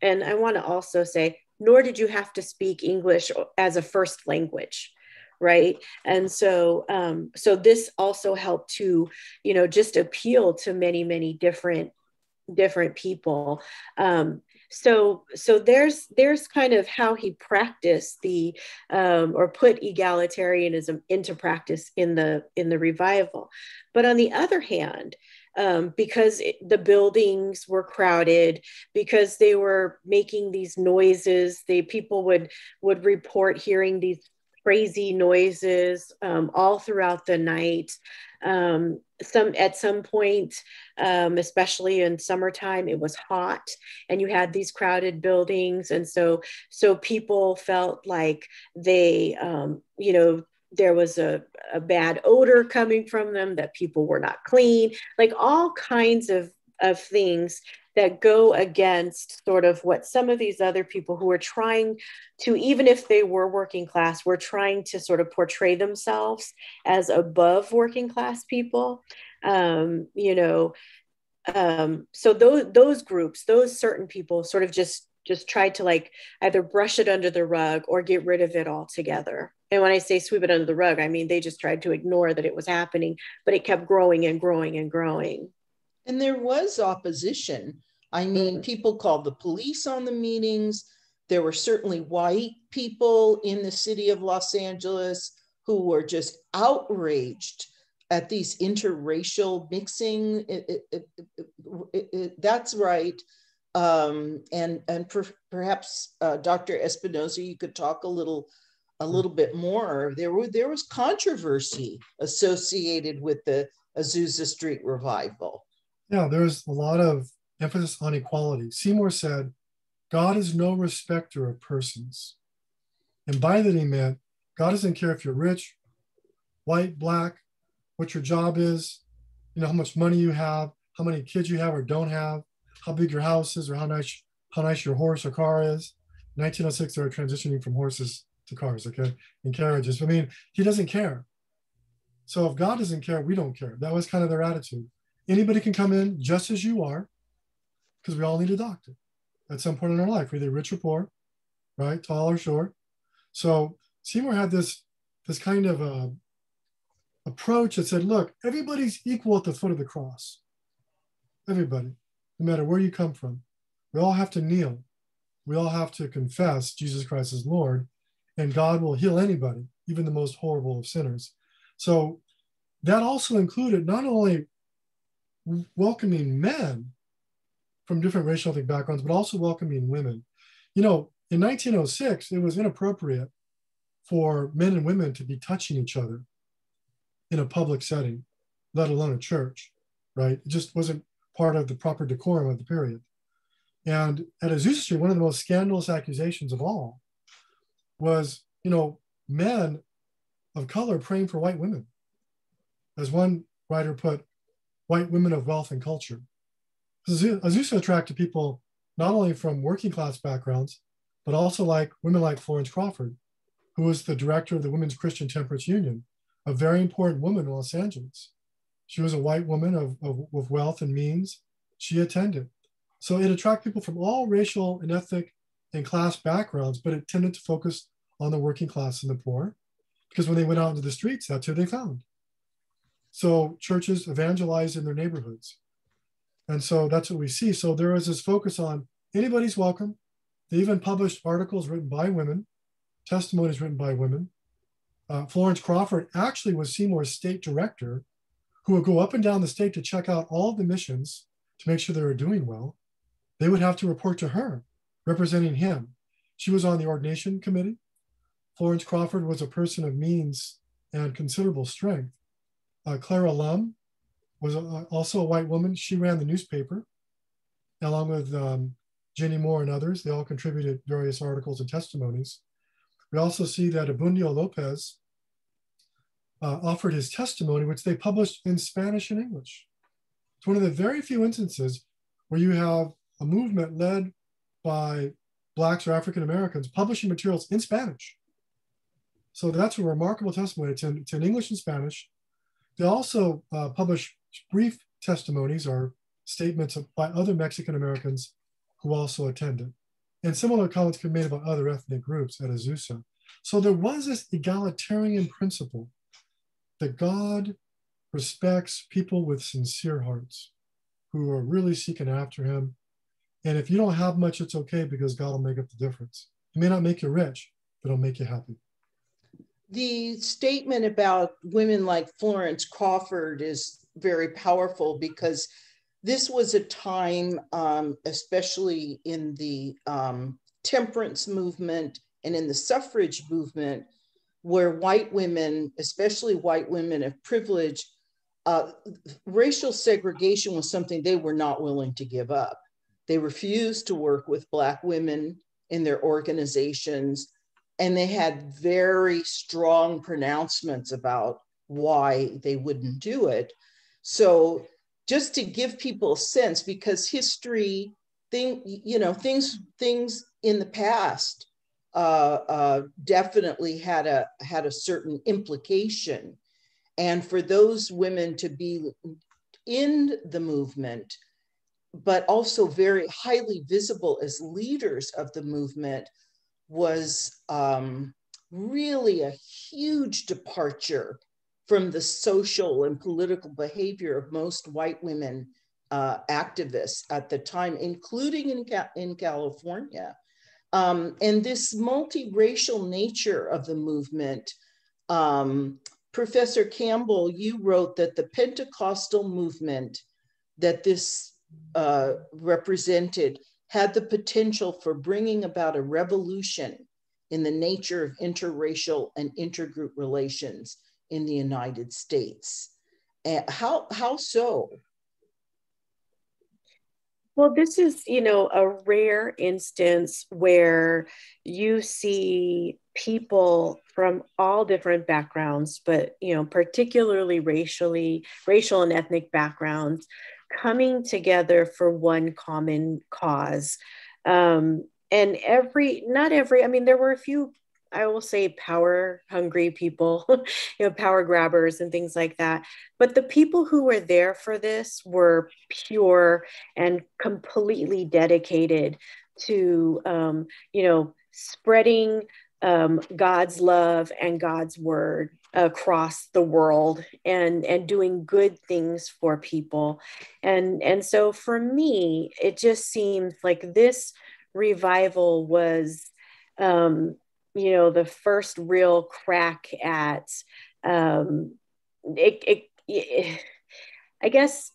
And I want to also say, nor did you have to speak English as a first language right and so um, so this also helped to you know just appeal to many many different different people um, so so there's there's kind of how he practiced the um, or put egalitarianism into practice in the in the revival. But on the other hand um, because it, the buildings were crowded because they were making these noises they people would would report hearing these crazy noises um, all throughout the night. Um, some at some point, um, especially in summertime, it was hot, and you had these crowded buildings, and so so people felt like they, um, you know, there was a, a bad odor coming from them, that people were not clean, like all kinds of of things that go against sort of what some of these other people who are trying to, even if they were working class, were trying to sort of portray themselves as above working class people. Um, you know, um, so those those groups, those certain people, sort of just just tried to like either brush it under the rug or get rid of it altogether. And when I say sweep it under the rug, I mean they just tried to ignore that it was happening, but it kept growing and growing and growing. And there was opposition. I mean, mm-hmm. people called the police on the meetings. There were certainly white people in the city of Los Angeles who were just outraged at these interracial mixing. It, it, it, that's right. Um, and and per, perhaps uh, Dr. Espinosa, you could talk a little a little bit more. There were there was controversy associated with the Azusa Street revival. Yeah, there's a lot of emphasis on equality. Seymour said, God is no respecter of persons. And by that he meant, God doesn't care if you're rich, white, black, what your job is, you know, how much money you have, how many kids you have or don't have, how big your house is, or how nice how nice your horse or car is. 1906, they were transitioning from horses to cars, okay, and carriages. I mean, he doesn't care. So if God doesn't care, we don't care. That was kind of their attitude. Anybody can come in just as you are, because we all need a doctor at some point in our life, either rich or poor, right, tall or short. So Seymour had this this kind of a approach that said, look, everybody's equal at the foot of the cross. Everybody, no matter where you come from. We all have to kneel. We all have to confess Jesus Christ as Lord, and God will heal anybody, even the most horrible of sinners. So that also included not only welcoming men from different racial ethnic backgrounds, but also welcoming women. You know, in 1906, it was inappropriate for men and women to be touching each other in a public setting, let alone a church, right? It just wasn't part of the proper decorum of the period. And at Azusa Street, one of the most scandalous accusations of all was, you know, men of color praying for white women. As one writer put, white women of wealth and culture. Azusa attracted people not only from working class backgrounds, but also like women like Florence Crawford, who was the director of the Women's Christian Temperance Union, a very important woman in Los Angeles. She was a white woman of, of, of wealth and means. She attended. So it attracted people from all racial and ethnic and class backgrounds, but it tended to focus on the working class and the poor, because when they went out into the streets, that's who they found. So churches evangelized in their neighborhoods. And so that's what we see. So there is this focus on anybody's welcome. They even published articles written by women, testimonies written by women. Uh, Florence Crawford actually was Seymour's state director, who would go up and down the state to check out all the missions to make sure they were doing well. They would have to report to her, representing him. She was on the ordination committee. Florence Crawford was a person of means and considerable strength. Uh, Clara Lum was also a white woman. She ran the newspaper along with um, Jennie Moore and others. They all contributed various articles and testimonies. We also see that Abundio Lopez uh, offered his testimony, which they published in Spanish and English. It's one of the very few instances where you have a movement led by Blacks or African Americans publishing materials in Spanish. So that's a remarkable testimony. It's in, it's in English and Spanish. They also uh, publish brief testimonies are statements by other Mexican Americans who also attended. And similar comments can be made about other ethnic groups at Azusa. So there was this egalitarian principle that God respects people with sincere hearts who are really seeking after him. And if you don't have much, it's okay because God will make up the difference. He may not make you rich, but it'll make you happy the statement about women like Florence Crawford is very powerful because this was a time, um, especially in the um, temperance movement and in the suffrage movement, where white women, especially white women of privilege, uh, racial segregation was something they were not willing to give up. They refused to work with Black women in their organizations and they had very strong pronouncements about why they wouldn't do it. So just to give people a sense, because history, thing, you know, things things in the past uh, uh, definitely had a had a certain implication, and for those women to be in the movement but also very highly visible as leaders of the movement, was um, really a huge departure from the social and political behavior of most white women uh, activists at the time, including in, in California. Um, and this multiracial nature of the movement, um, Professor Campbell, you wrote that the Pentecostal movement that this uh, represented had the potential for bringing about a revolution in the nature of interracial and intergroup relations in the United States. And how, how so? Well, this is, you know, a rare instance where you see people from all different backgrounds, but, you know, particularly racially, racial and ethnic backgrounds coming together for one common cause. Um, and every, not every, I mean, there were a few I will say power hungry people, you know, power grabbers and things like that. But the people who were there for this were pure and completely dedicated to, um, you know, spreading um, God's love and God's word across the world and and doing good things for people and and so for me it just seems like this revival was um you know the first real crack at um, it, it, it, I guess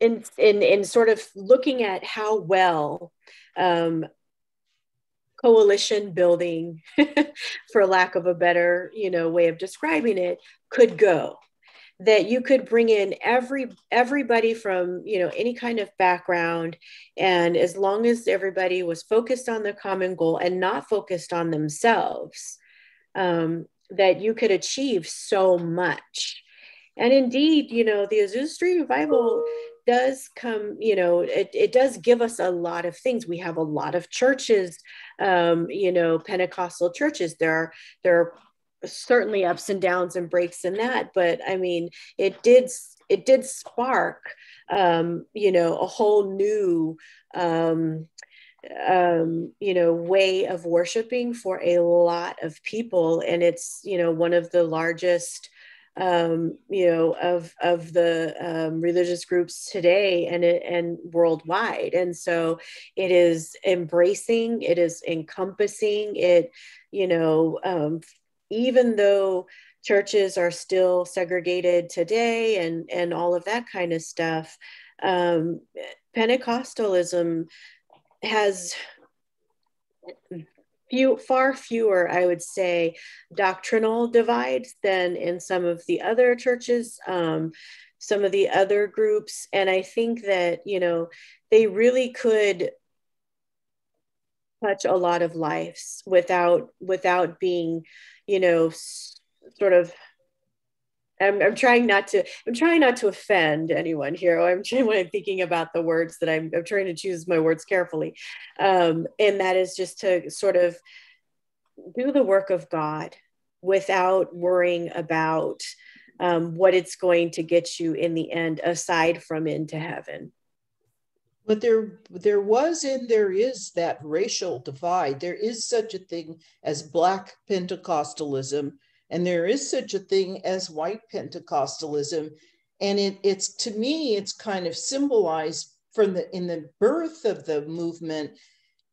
in in in sort of looking at how well um, coalition building, for lack of a better you know way of describing it, could go that you could bring in every everybody from you know any kind of background. And as long as everybody was focused on the common goal and not focused on themselves um, that you could achieve so much. And indeed you know the azusa street revival does come you know it, it does give us a lot of things. We have a lot of churches um, you know pentecostal churches. There are there are certainly ups and downs and breaks in that but i mean it did it did spark um, you know a whole new um, um, you know way of worshiping for a lot of people. And it's you know one of the largest um, you know of of the um, religious groups today and and worldwide. And so it is embracing it is encompassing it you know um, even though churches are still segregated today and and all of that kind of stuff um, pentecostalism has few far fewer i would say doctrinal divides than in some of the other churches um, some of the other groups. And i think that you know they really could touch a lot of lives without without being you know sort of I'm, I'm trying not to i'm trying not to offend anyone here. I'm when i'm thinking about the words that i'm, I'm trying to choose my words carefully um, and that is just to sort of do the work of god without worrying about um, what it's going to get you in the end aside from into heaven but there there was and there is that racial divide. There is such a thing as black pentecostalism and there is such a thing as white pentecostalism. And it, it's to me it's kind of symbolized from the in the birth of the movement.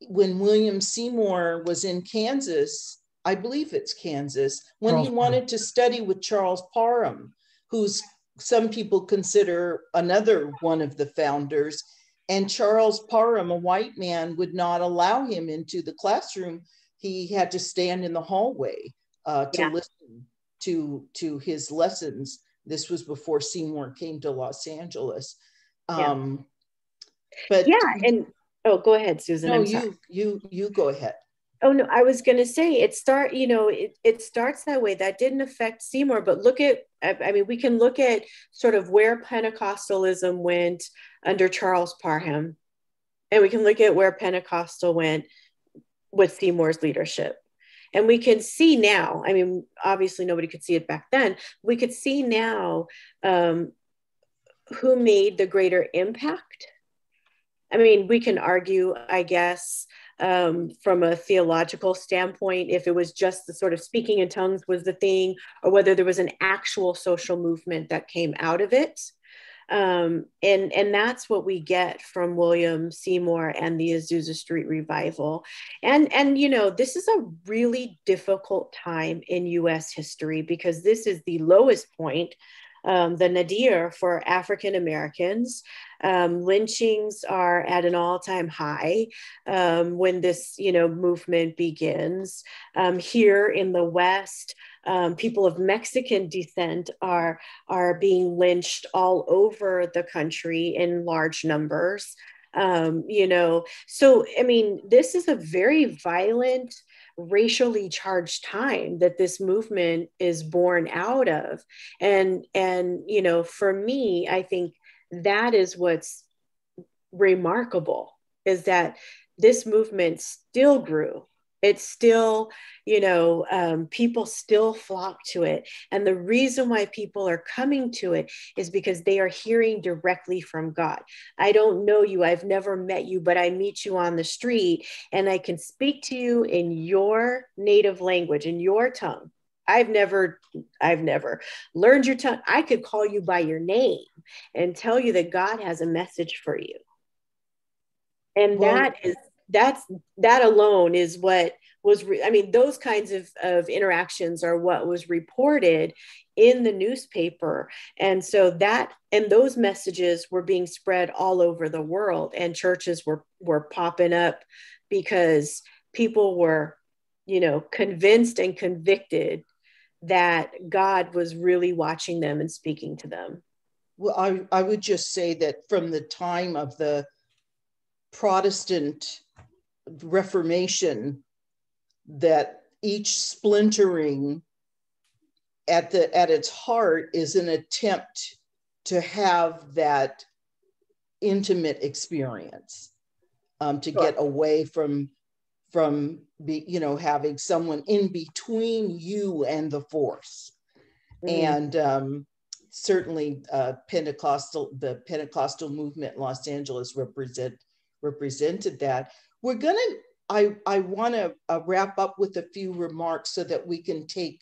When william seymour was in kansas i believe it's kansas when charles he wanted to study with charles parham who's some people consider another one of the founders and Charles Parham, a white man, would not allow him into the classroom. He had to stand in the hallway uh, to yeah. listen to, to his lessons. This was before Seymour came to Los Angeles. Um, yeah. But yeah, and oh, go ahead, Susan. No, you you you go ahead. Oh no, I was going to say it start. You know, it it starts that way. That didn't affect Seymour, but look at. I, I mean, we can look at sort of where Pentecostalism went under Charles Parham. And we can look at where Pentecostal went with Seymour's leadership. And we can see now, I mean, obviously nobody could see it back then. We could see now um, who made the greater impact I mean, we can argue, I guess, um, from a theological standpoint, if it was just the sort of speaking in tongues was the thing, or whether there was an actual social movement that came out of it. Um, and and that's what we get from William Seymour and the Azusa Street Revival. And and you know this is a really difficult time in U.S. history because this is the lowest point um, the nadir for African Americans. Um, lynchings are at an all-time high um, when this, you know, movement begins. Um, here in the West, um, people of Mexican descent are are being lynched all over the country in large numbers. Um, you know, so I mean, this is a very violent racially charged time that this movement is born out of. And and you know for me i think that is what's remarkable is that this movement still grew it's still you know um, people still flock to it and the reason why people are coming to it is because they are hearing directly from god i don't know you i've never met you but i meet you on the street and i can speak to you in your native language in your tongue I've never, I've never learned your tongue. I could call you by your name and tell you that God has a message for you. And well, that is that's that alone is what was re- i mean those kinds of, of interactions are what was reported in the newspaper. And so that and those messages were being spread all over the world and churches were were popping up because people were you know convinced and convicted that god was really watching them and speaking to them. Well i, I would just say that from the time of the protestant reformation that each splintering at the at its heart is an attempt to have that intimate experience um, to sure. get away from from be, you know having someone in between you and the force mm. and um, certainly uh, pentecostal the pentecostal movement in los angeles represent represented that we're going to I, I want to uh, wrap up with a few remarks so that we can take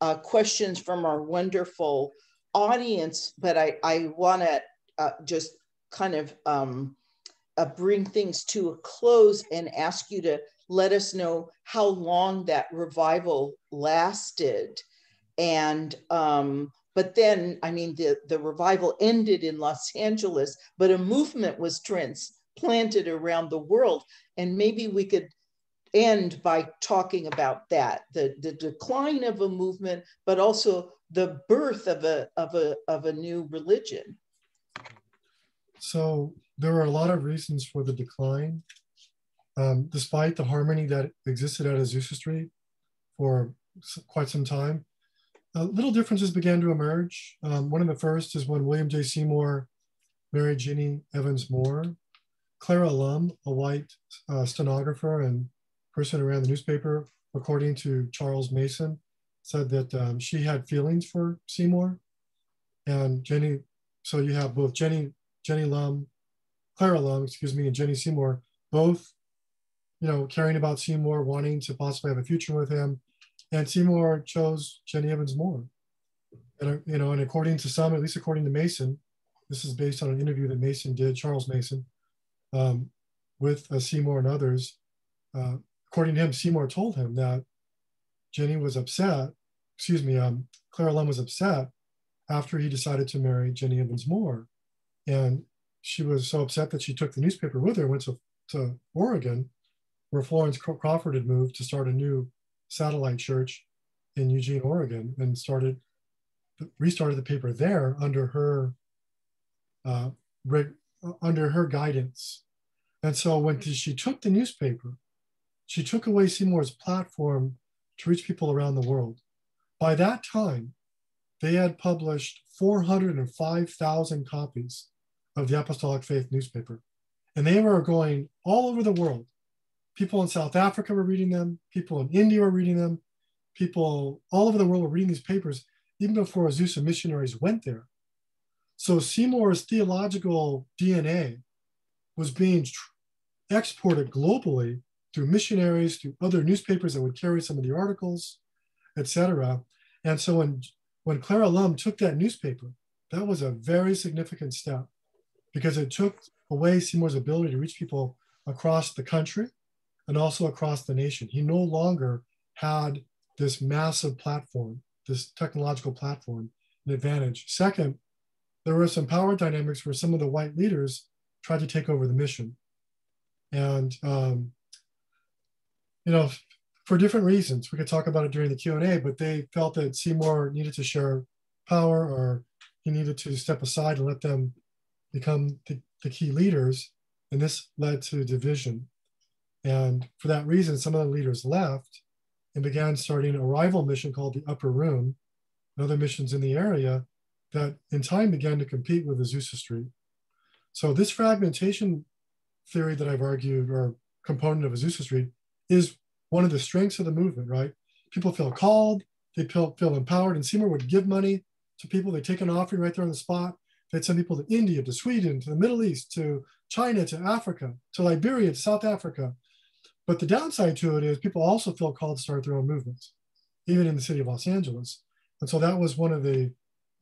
uh, questions from our wonderful audience, but I, I want to uh, just kind of um, uh, bring things to a close and ask you to let us know how long that revival lasted. And um, but then, I mean, the, the revival ended in Los Angeles, but a movement was transplanted around the world. And maybe we could end by talking about that the, the decline of a movement but also the birth of a of a of a new religion. So there are a lot of reasons for the decline. Um, despite the harmony that existed at azusa street for quite some time uh, little differences began to emerge. Um, one of the first is when william j. Seymour married jennie evans moore Clara Lum, a white uh, stenographer and person who ran the newspaper, according to Charles Mason, said that um, she had feelings for Seymour. And Jennie, so you have both Jennie, Jennie Lum, Clara Lum, excuse me, and Jennie Seymour, both, you know, caring about Seymour, wanting to possibly have a future with him. And Seymour chose Jennie Evans Moore. And, you know, and according to some, at least according to Mason, this is based on an interview that Mason did, Charles Mason, um, with uh, Seymour and others. Uh, according to him, Seymour told him that Jennie was upset, excuse me, um, Clara Lum was upset after he decided to marry Jennie Evans Moore. And she was so upset that she took the newspaper with her, went to, to Oregon, where Florence Crawford had moved to start a new satellite church in Eugene, Oregon, and started restarted the paper there under her uh, under her guidance. And so when she took the newspaper, she took away Seymour's platform to reach people around the world. By that time, they had published 405,000 copies of the Apostolic Faith newspaper. And they were going all over the world. People in South Africa were reading them, people in India were reading them, people all over the world were reading these papers, even before Azusa missionaries went there. So Seymour's theological DNA was being exported globally through missionaries, through other newspapers that would carry some of the articles, etc. And so when, when Clara Lum took that newspaper, that was a very significant step because it took away Seymour's ability to reach people across the country and also across the nation. He no longer had this massive platform, this technological platform, an advantage. Second, there were some power dynamics where some of the white leaders tried to take over the mission. And, um, you know, for different reasons, we could talk about it during the Q&A, but they felt that Seymour needed to share power or he needed to step aside and let them become the, the key leaders. And this led to division. And for that reason, some of the leaders left and began starting a rival mission called the Upper Room and other missions in the area that in time began to compete with the Azusa Street. So this fragmentation theory that I've argued or component of Azusa Street is one of the strengths of the movement, right? People feel called, they feel, feel empowered, and Seymour would give money to people. They take an offering right there on the spot. They'd send people to India, to Sweden, to the Middle East, to China, to Africa, to Liberia, to South Africa. But the downside to it is people also feel called to start their own movements, even in the city of Los Angeles. And so that was one of the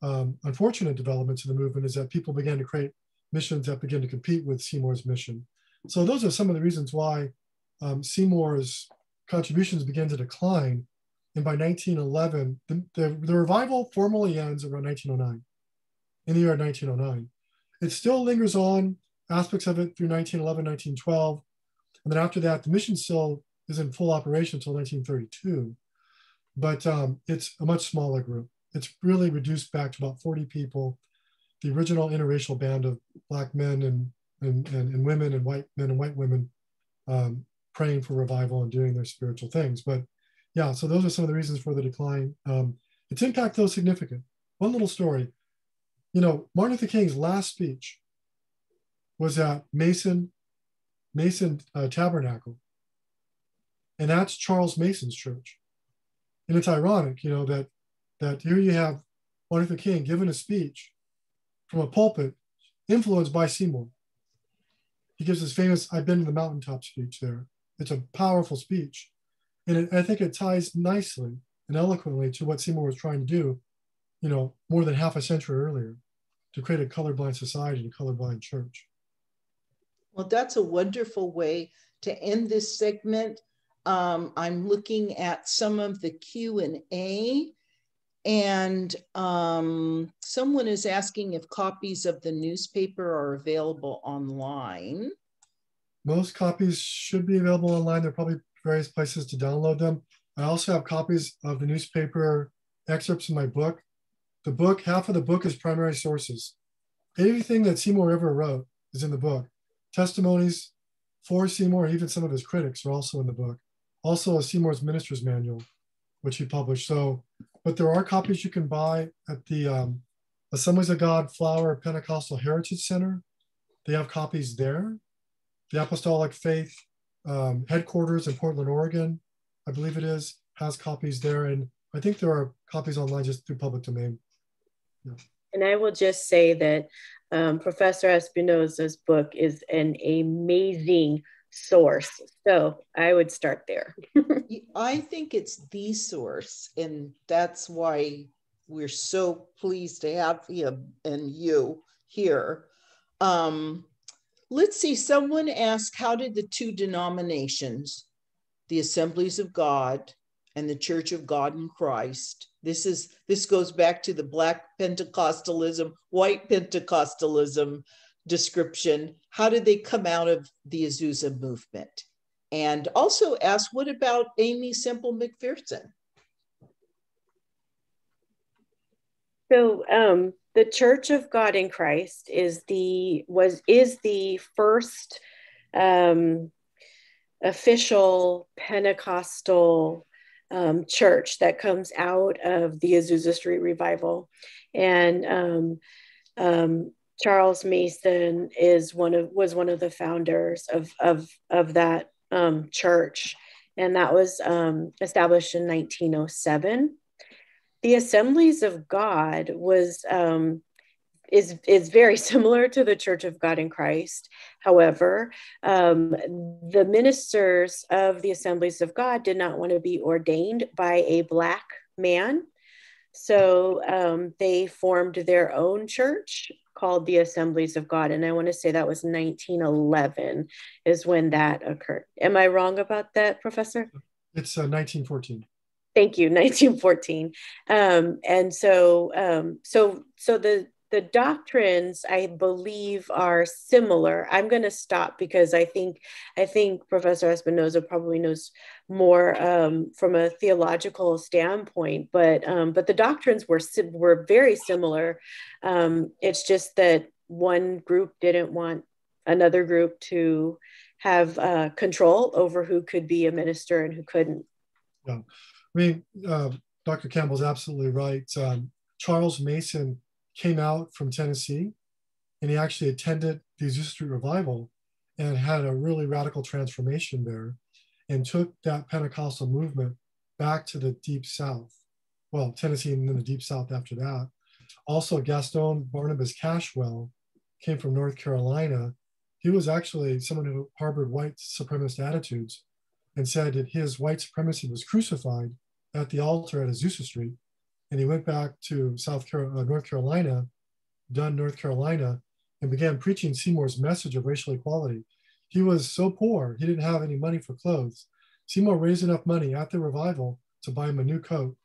um, unfortunate developments of the movement is that people began to create missions that began to compete with Seymour's mission. So those are some of the reasons why um, Seymour's contributions began to decline. And by 1911, the, the, the revival formally ends around 1909, in the year 1909. It still lingers on, aspects of it through 1911, 1912. And then after that, the mission still is in full operation until 1932. But um, it's a much smaller group. It's really reduced back to about 40 people. The original interracial band of Black men and, and, and, and women and white men and white women um, praying for revival and doing their spiritual things. But yeah, so those are some of the reasons for the decline. Um, its impact, though, significant. One little story. You know, Martin Luther King's last speech was at Mason, Mason uh, Tabernacle. And that's Charles Mason's church. And it's ironic, you know, that that here you have Martin Luther King giving a speech from a pulpit influenced by Seymour. He gives his famous I've been to the mountaintop speech there. It's a powerful speech. And it, I think it ties nicely and eloquently to what Seymour was trying to do, you know, more than half a century earlier to create a colorblind society and a colorblind church. Well, that's a wonderful way to end this segment. Um, I'm looking at some of the Q and um, someone is asking if copies of the newspaper are available online most copies should be available online. There are probably various places to download them. I also have copies of the newspaper excerpts in my book. The book, half of the book is primary sources. Anything that Seymour ever wrote is in the book. Testimonies for Seymour, even some of his critics, are also in the book. Also, a Seymour's Minister's Manual, which he published. So, but there are copies you can buy at the um, Assemblies of God Flower Pentecostal Heritage Center. They have copies there the Apostolic Faith um, headquarters in Portland, Oregon, I believe it is, has copies there. And I think there are copies online just through public domain. Yeah. And I will just say that um, Professor Espinosa's book is an amazing source. So I would start there. I think it's the source. And that's why we're so pleased to have him and you here. Um, Let's see, someone asked, how did the two denominations, the Assemblies of God and the Church of God in Christ, this is this goes back to the black Pentecostalism, white Pentecostalism description. How did they come out of the Azusa movement? And also ask, what about Aimee Semple McPherson? So um, the Church of God in Christ is the was is the first um, official Pentecostal um, church that comes out of the Azusa Street revival, and um, um, Charles Mason is one of was one of the founders of of of that um, church, and that was um, established in 1907 the assemblies of god was um, is is very similar to the Church of God in Christ. However, um, the ministers of the Assemblies of God did not want to be ordained by a black man, so um, they formed their own church called the Assemblies of God, and I want to say that was 1911 is when that occurred. Am I wrong about that, Professor? It's uh, 1914 thank you 1914 um, and so um, so so the the doctrines i believe are similar. I'm going to stop because i think i think professor espinosa probably knows more um, from a theological standpoint but um, but the doctrines were were very similar. Um, it's just that one group didn't want another group to have uh, control over who could be a minister and who couldn't. Yeah. I mean uh, dr campbell's absolutely right. Um, charles mason came out from Tennessee and he actually attended the Azusa Street Revival and had a really radical transformation there and took that Pentecostal movement back to the deep South. Well, Tennessee and then the deep South after that. Also, Gaston Barnabas Cashwell came from North Carolina. He was actually someone who harbored white supremacist attitudes and said that his white supremacy was crucified at the altar at Azusa Street and he went back to South Carolina, uh, North Carolina, Dunn, North Carolina, and began preaching Seymour's message of racial equality. He was so poor, he didn't have any money for clothes. Seymour raised enough money at the revival to buy him a new coat,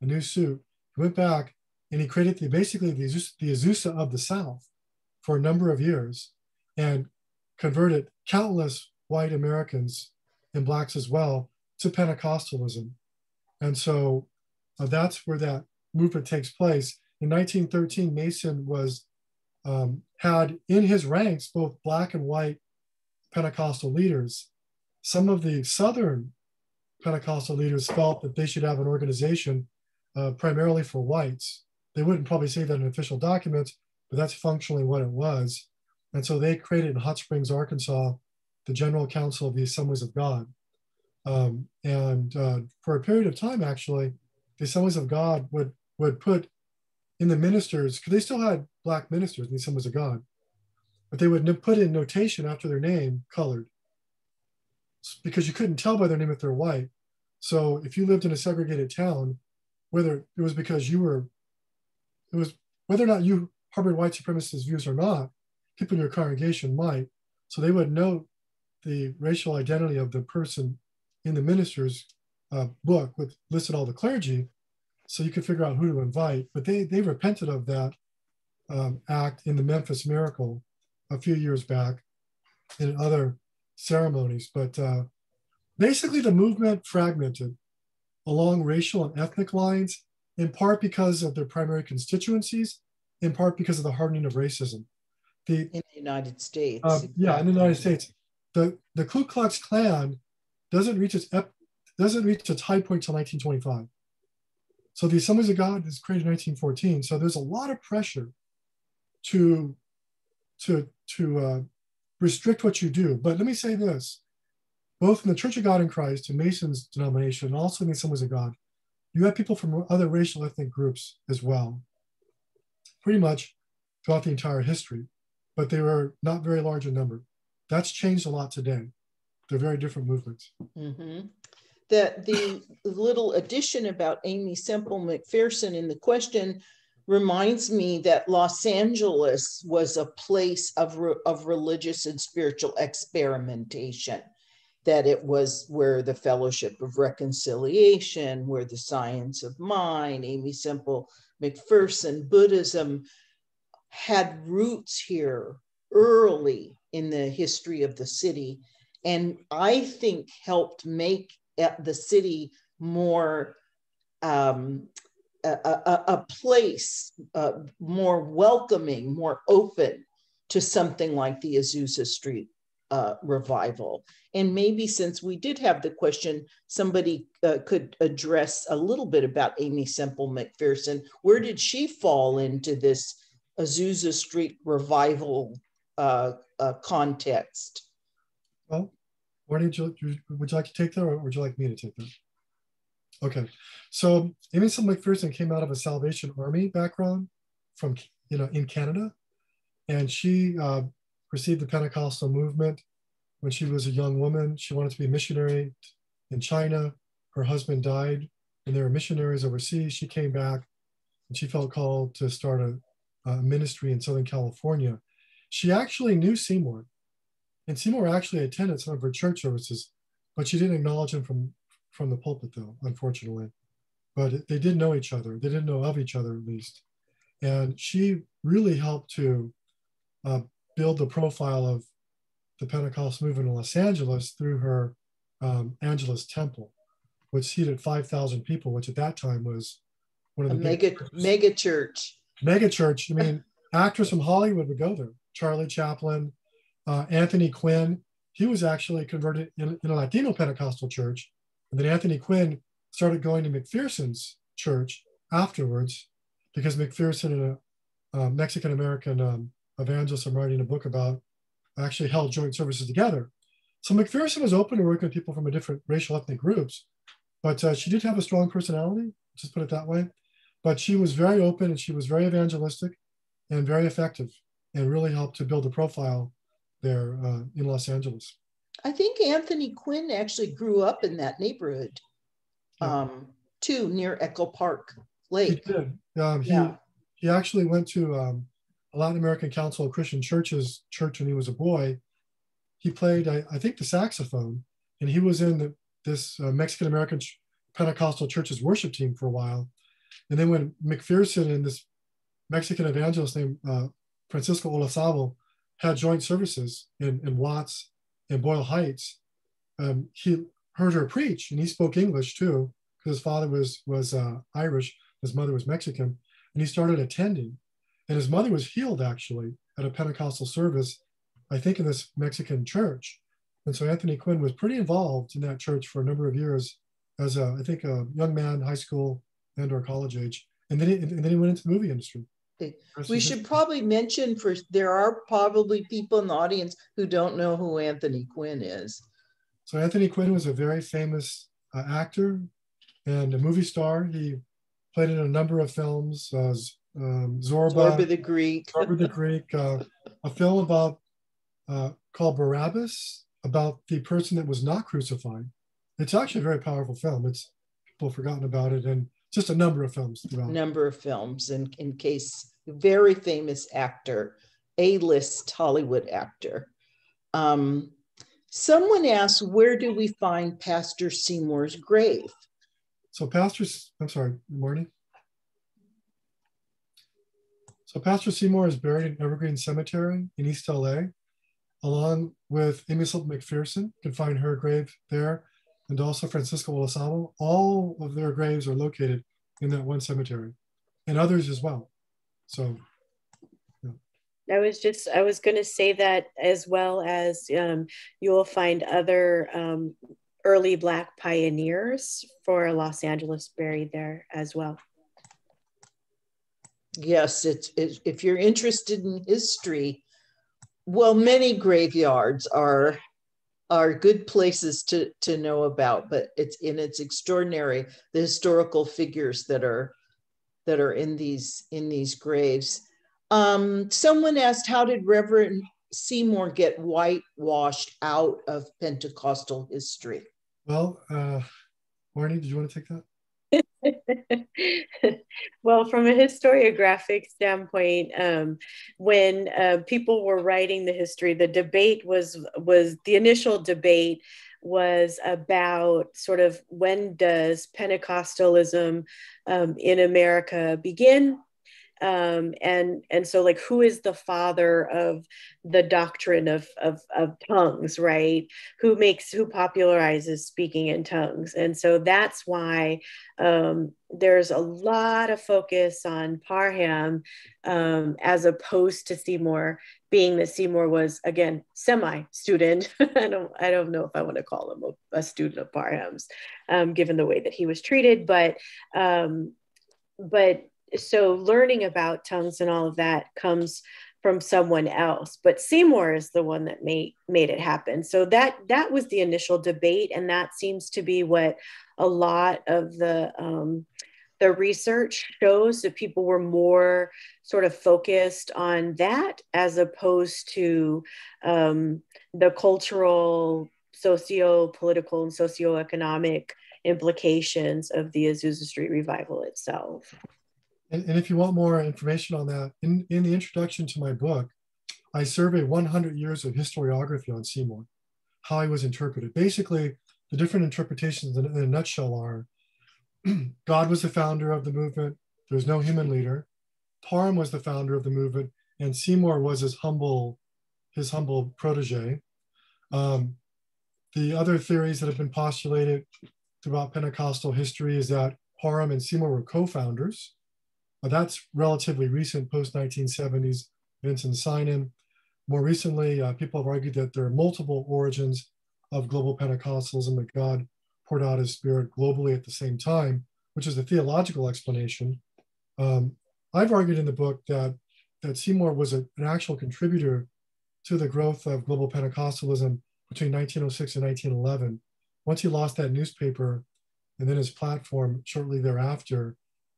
a new suit. He went back and he created the, basically the the Azusa of the South for a number of years and converted countless white Americans and blacks as well to Pentecostalism. And so uh, that's where that movement takes place. In 1913, Mason was um, had in his ranks both black and white Pentecostal leaders. Some of the Southern Pentecostal leaders felt that they should have an organization uh, primarily for whites. They wouldn't probably say that in official documents, but that's functionally what it was. And so they created in Hot Springs, Arkansas, the General Council of the Assemblies of God. Um, and uh, for a period of time, actually, the Assemblies of God would would put in the ministers because they still had black ministers in the Assemblies of God, but they would put in notation after their name colored because you couldn't tell by their name if they're white. So if you lived in a segregated town, whether it was because you were, it was whether or not you harbored white supremacist views or not, people in your congregation might. So they would note the racial identity of the person in the minister's uh, book with listed all the clergy, so you could figure out who to invite. But they they repented of that um, act in the Memphis Miracle a few years back, in other ceremonies. But uh, basically, the movement fragmented along racial and ethnic lines, in part because of their primary constituencies, in part because of the hardening of racism. The, in the United States. Uh, yeah, in the United States. The, the Ku Klux Klan doesn't reach its ep- doesn't reach its high point until 1925. So the Assemblies of God is created in 1914. So there's a lot of pressure to, to, to uh, restrict what you do. But let me say this, both in the Church of God in Christ and Mason's denomination, and also in the Assemblies of God, you have people from other racial ethnic groups as well, pretty much throughout the entire history, but they were not very large in number. That's changed a lot today. They're very different movements. Mm-hmm that the little addition about Aimee Semple McPherson in the question reminds me that Los Angeles was a place of, re- of religious and spiritual experimentation, that it was where the Fellowship of Reconciliation, where the Science of Mind, Aimee Semple McPherson, Buddhism had roots here early in the history of the city and I think helped make the city more um, a, a, a, place uh, more welcoming, more open to something like the Azusa Street uh, revival. And maybe since we did have the question, somebody uh, could address a little bit about Aimee Semple McPherson. Where did she fall into this Azusa Street revival uh, uh, context? Well, you, would you like to take that or would you like me to take that? Okay, so Aimee McPherson came out of a Salvation Army background from you know, in Canada. And she uh, received the Pentecostal movement when she was a young woman. She wanted to be a missionary in China. Her husband died, and there were missionaries overseas. She came back, and she felt called to start a, a ministry in Southern California. She actually knew Seymour, and Seymour actually attended some of her church services, but she didn't acknowledge him from from the pulpit, though, unfortunately. But they did know each other. They didn't know of each other, at least. And she really helped to uh, build the profile of the Pentecostal movement in Los Angeles through her um, Angelus Temple, which seated 5,000 people, which at that time was one of the mega, mega church. Mega church. I mean, actors from Hollywood would go there. Charlie Chaplin, uh, Anthony Quinn. He was actually converted in, in, a Latino Pentecostal church. And then Anthony Quinn started going to McPherson's church afterwards because McPherson and a, Mexican American um, evangelist I'm writing a book about actually held joint services together. So McPherson was open to working with people from a different racial ethnic groups, but uh, she did have a strong personality, just put it that way. But she was very open and she was very evangelistic and very effective and really helped to build a profile there uh, in Los Angeles. I think Anthony Quinn actually grew up in that neighborhood yeah. um, too, near Echo Park Lake. He did. Um, he, yeah. he actually went to um, a Latin American Council of Christian Churches church when he was a boy. He played, I, I think, the saxophone, and he was in the, this uh, Mexican American Pentecostal church's worship team for a while. And then when McPherson and this Mexican evangelist named uh, Francisco Olazabal had joint services in, in Watts and Boyle Heights, um, he heard her preach, and he spoke English too, because his father was was uh, Irish, his mother was Mexican, and he started attending. And his mother was healed actually at a Pentecostal service, I think in this Mexican church. And so Anthony Quinn was pretty involved in that church for a number of years as a, I think, a young man, high school and or college age. And then he, and then he went into the movie industry. We should probably mention for there are probably people in the audience who don't know who Anthony Quinn is. So Anthony Quinn was a very famous uh, actor and a movie star. He played in a number of films, uh, um, Zorba, Zorba the Greek, Zorba the Greek, uh, a film about uh, called Barabbas about the person that was not crucified. It's actually a very powerful film. It's people forgotten about it, and just a number of films throughout. Number of films, in in case very famous actor, A-list Hollywood actor. Um, someone asked, where do we find Pastor Seymour's grave? So Pastor, I'm sorry, morning. So Pastor Seymour is buried in Evergreen Cemetery in East LA, along with Aimee Semple McPherson. You can find her grave there, and also Francisco Olazabal. All of their graves are located in that one cemetery, and others as well. So I was just I was going to say that as well as um, you will find other um, early Black pioneers for Los Angeles buried there as well yes, it's, it's if you're interested in history, well, many graveyards are are good places to to know about, but it's in it's extraordinary the historical figures that are that are in these in these graves. Um, someone asked, how did Reverend Seymour get whitewashed out of Pentecostal history? Well, uh, Marne, did you want to take that? well, from a historiographic standpoint, um, when uh, people were writing the history, the debate was was the initial debate was about sort of when does Pentecostalism um, in America begin um, and and so like who is the father of the doctrine of, of of tongues right? Who makes who popularizes speaking in tongues? And so that's why um, there's a lot of focus on parham um, as opposed to seymour being that seymour was again semi student i don't i don't know if i want to call him a, a student of parham's um, given the way that he was treated but um, but so learning about tongues and all of that comes from someone else but seymour is the one that made made it happen so that that was the initial debate and that seems to be what a lot of the um, the research shows that people were more sort of focused on that as opposed to um, the cultural, socio political, and socio-economic implications of the Azusa Street revival itself. And, and, if you want more information on that, in, in the introduction to my book, I survey 100 years of historiography on Seymour, how he was interpreted. Basically, the different interpretations in, in a nutshell are God was the founder of the movement, there was no human leader. Parham was the founder of the movement, and Seymour was his humble, his humble protege. Um, the other theories that have been postulated throughout Pentecostal history is that Parham and Seymour were co-founders. That's relatively recent, post-1970s, Vinson Synan. More recently, uh, people have argued that there are multiple origins of global Pentecostalism, that God poured out his spirit globally at the same time, which is a theological explanation. Um, I've argued in the book that, that Seymour was a, an actual contributor to the growth of global Pentecostalism between 1906 and 1911. Once he lost that newspaper and then his platform shortly thereafter,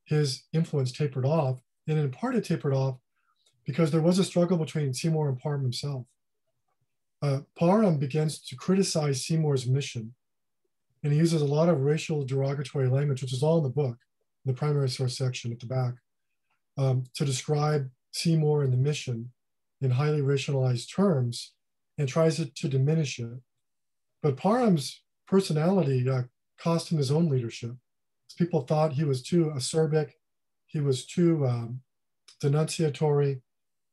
his influence tapered off. And in part, it tapered off because there was a struggle between Seymour and Parham himself. Uh, Parham begins to criticize Seymour's mission and he uses a lot of racial derogatory language, which is all in the book, in the primary source section at the back, um, to describe Seymour and the mission in highly racialized terms and tries to, to diminish it. But Parham's personality uh, cost him his own leadership. People thought he was too acerbic, he was too um, denunciatory,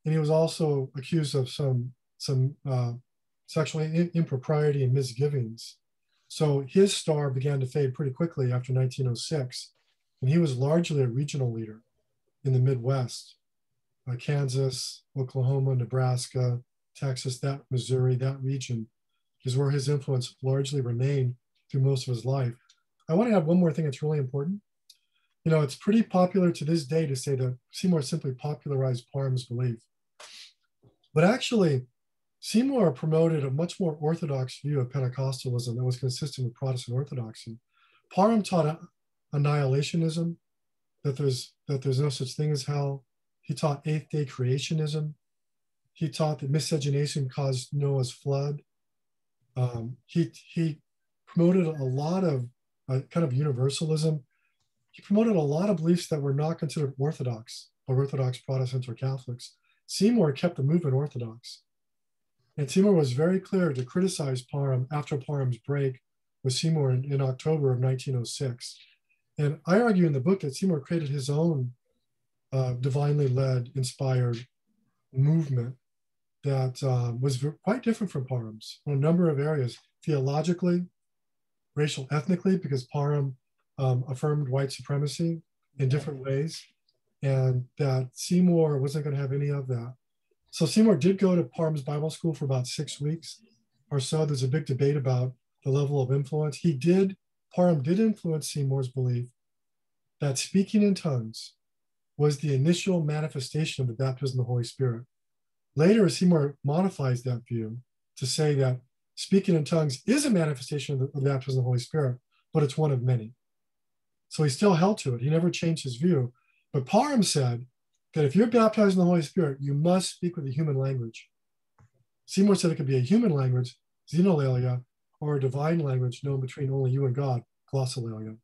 and he was also accused of some, some uh, sexual impropriety and misgivings. So his star began to fade pretty quickly after 1906, and he was largely a regional leader in the Midwest, uh, Kansas, Oklahoma, Nebraska, Texas, that Missouri, that region is where his influence largely remained through most of his life. I want to add one more thing that's really important. You know, it's pretty popular to this day to say that Seymour simply popularized Parham's belief. But actually, Seymour promoted a much more orthodox view of Pentecostalism that was consistent with Protestant orthodoxy. Parham taught annihilationism, that there's, that there's no such thing as hell. He taught eighth day creationism. He taught that miscegenation caused Noah's flood. Um, he, he promoted a lot of kind of universalism. He promoted a lot of beliefs that were not considered orthodox or Orthodox Protestants or Catholics. Seymour kept the movement orthodox. And Seymour was very clear to criticize Parham after Parham's break with Seymour in, in, October of 1906. And I argue in the book that Seymour created his own uh, divinely led, inspired movement that uh, was quite different from Parham's in a number of areas, theologically, racial, ethnically, because Parham um, affirmed white supremacy in different ways, and that Seymour wasn't going to have any of that. So Seymour did go to Parham's Bible School for about six weeks or so. There's a big debate about the level of influence. He did, Parham did influence Seymour's belief that speaking in tongues was the initial manifestation of the baptism of the Holy Spirit. Later, Seymour modifies that view to say that speaking in tongues is a manifestation of the, of the baptism of the Holy Spirit, but it's one of many. So he still held to it. He never changed his view. But Parham said that if you're baptized in the Holy Spirit, you must speak with a human language. Seymour said it could be a human language, xenolalia, or a divine language known between only you and God, glossolalia.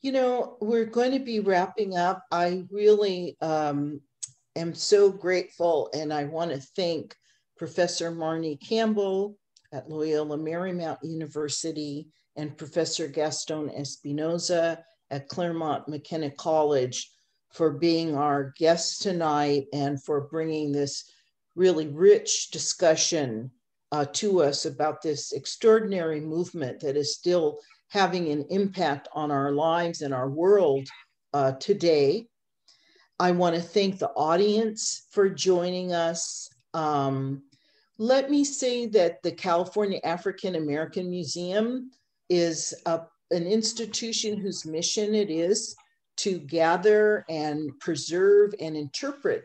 You know, we're going to be wrapping up. I really um, am so grateful, and I want to thank Professor Marne Campbell at Loyola Marymount University and Professor Gaston Espinosa at Claremont McKenna College for being our guest tonight and for bringing this really rich discussion uh, to us about this extraordinary movement that is still having an impact on our lives and our world uh, today. I want to thank the audience for joining us. Um, let me say that the California African American Museum is a, an institution whose mission it is to gather and preserve and interpret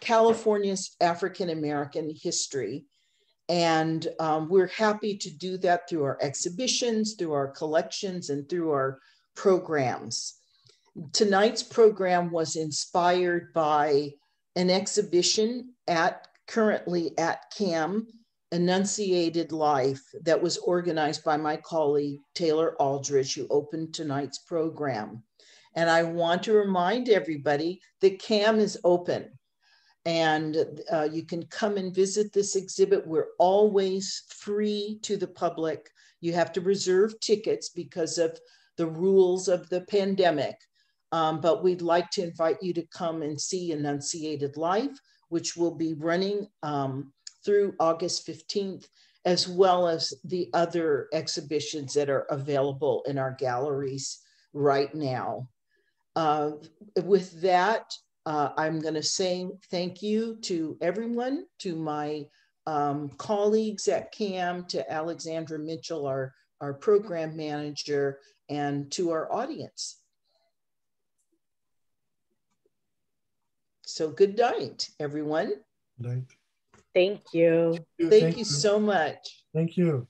California's African American history. And um, we're happy to do that through our exhibitions, through our collections, and through our programs. Tonight's program was inspired by an exhibition at currently at CAAM, Enunciated Life, that was organized by my colleague Taylor Aldridge, who opened tonight's program. And I want to remind everybody that CAAM is open and uh, you can come and visit this exhibit. We're always free to the public. You have to reserve tickets because of the rules of the pandemic. Um, but we'd like to invite you to come and see Enunciated Life, which will be running um, through August 15th, as well as the other exhibitions that are available in our galleries right now. Uh, with that, uh, I'm going to say thank you to everyone, to my um, colleagues at CAAM, to Alexandra Mitchell, our, our program manager, and to our audience. So good night, everyone. Night. Thank you. Thank, Thank you, you so much. Thank you.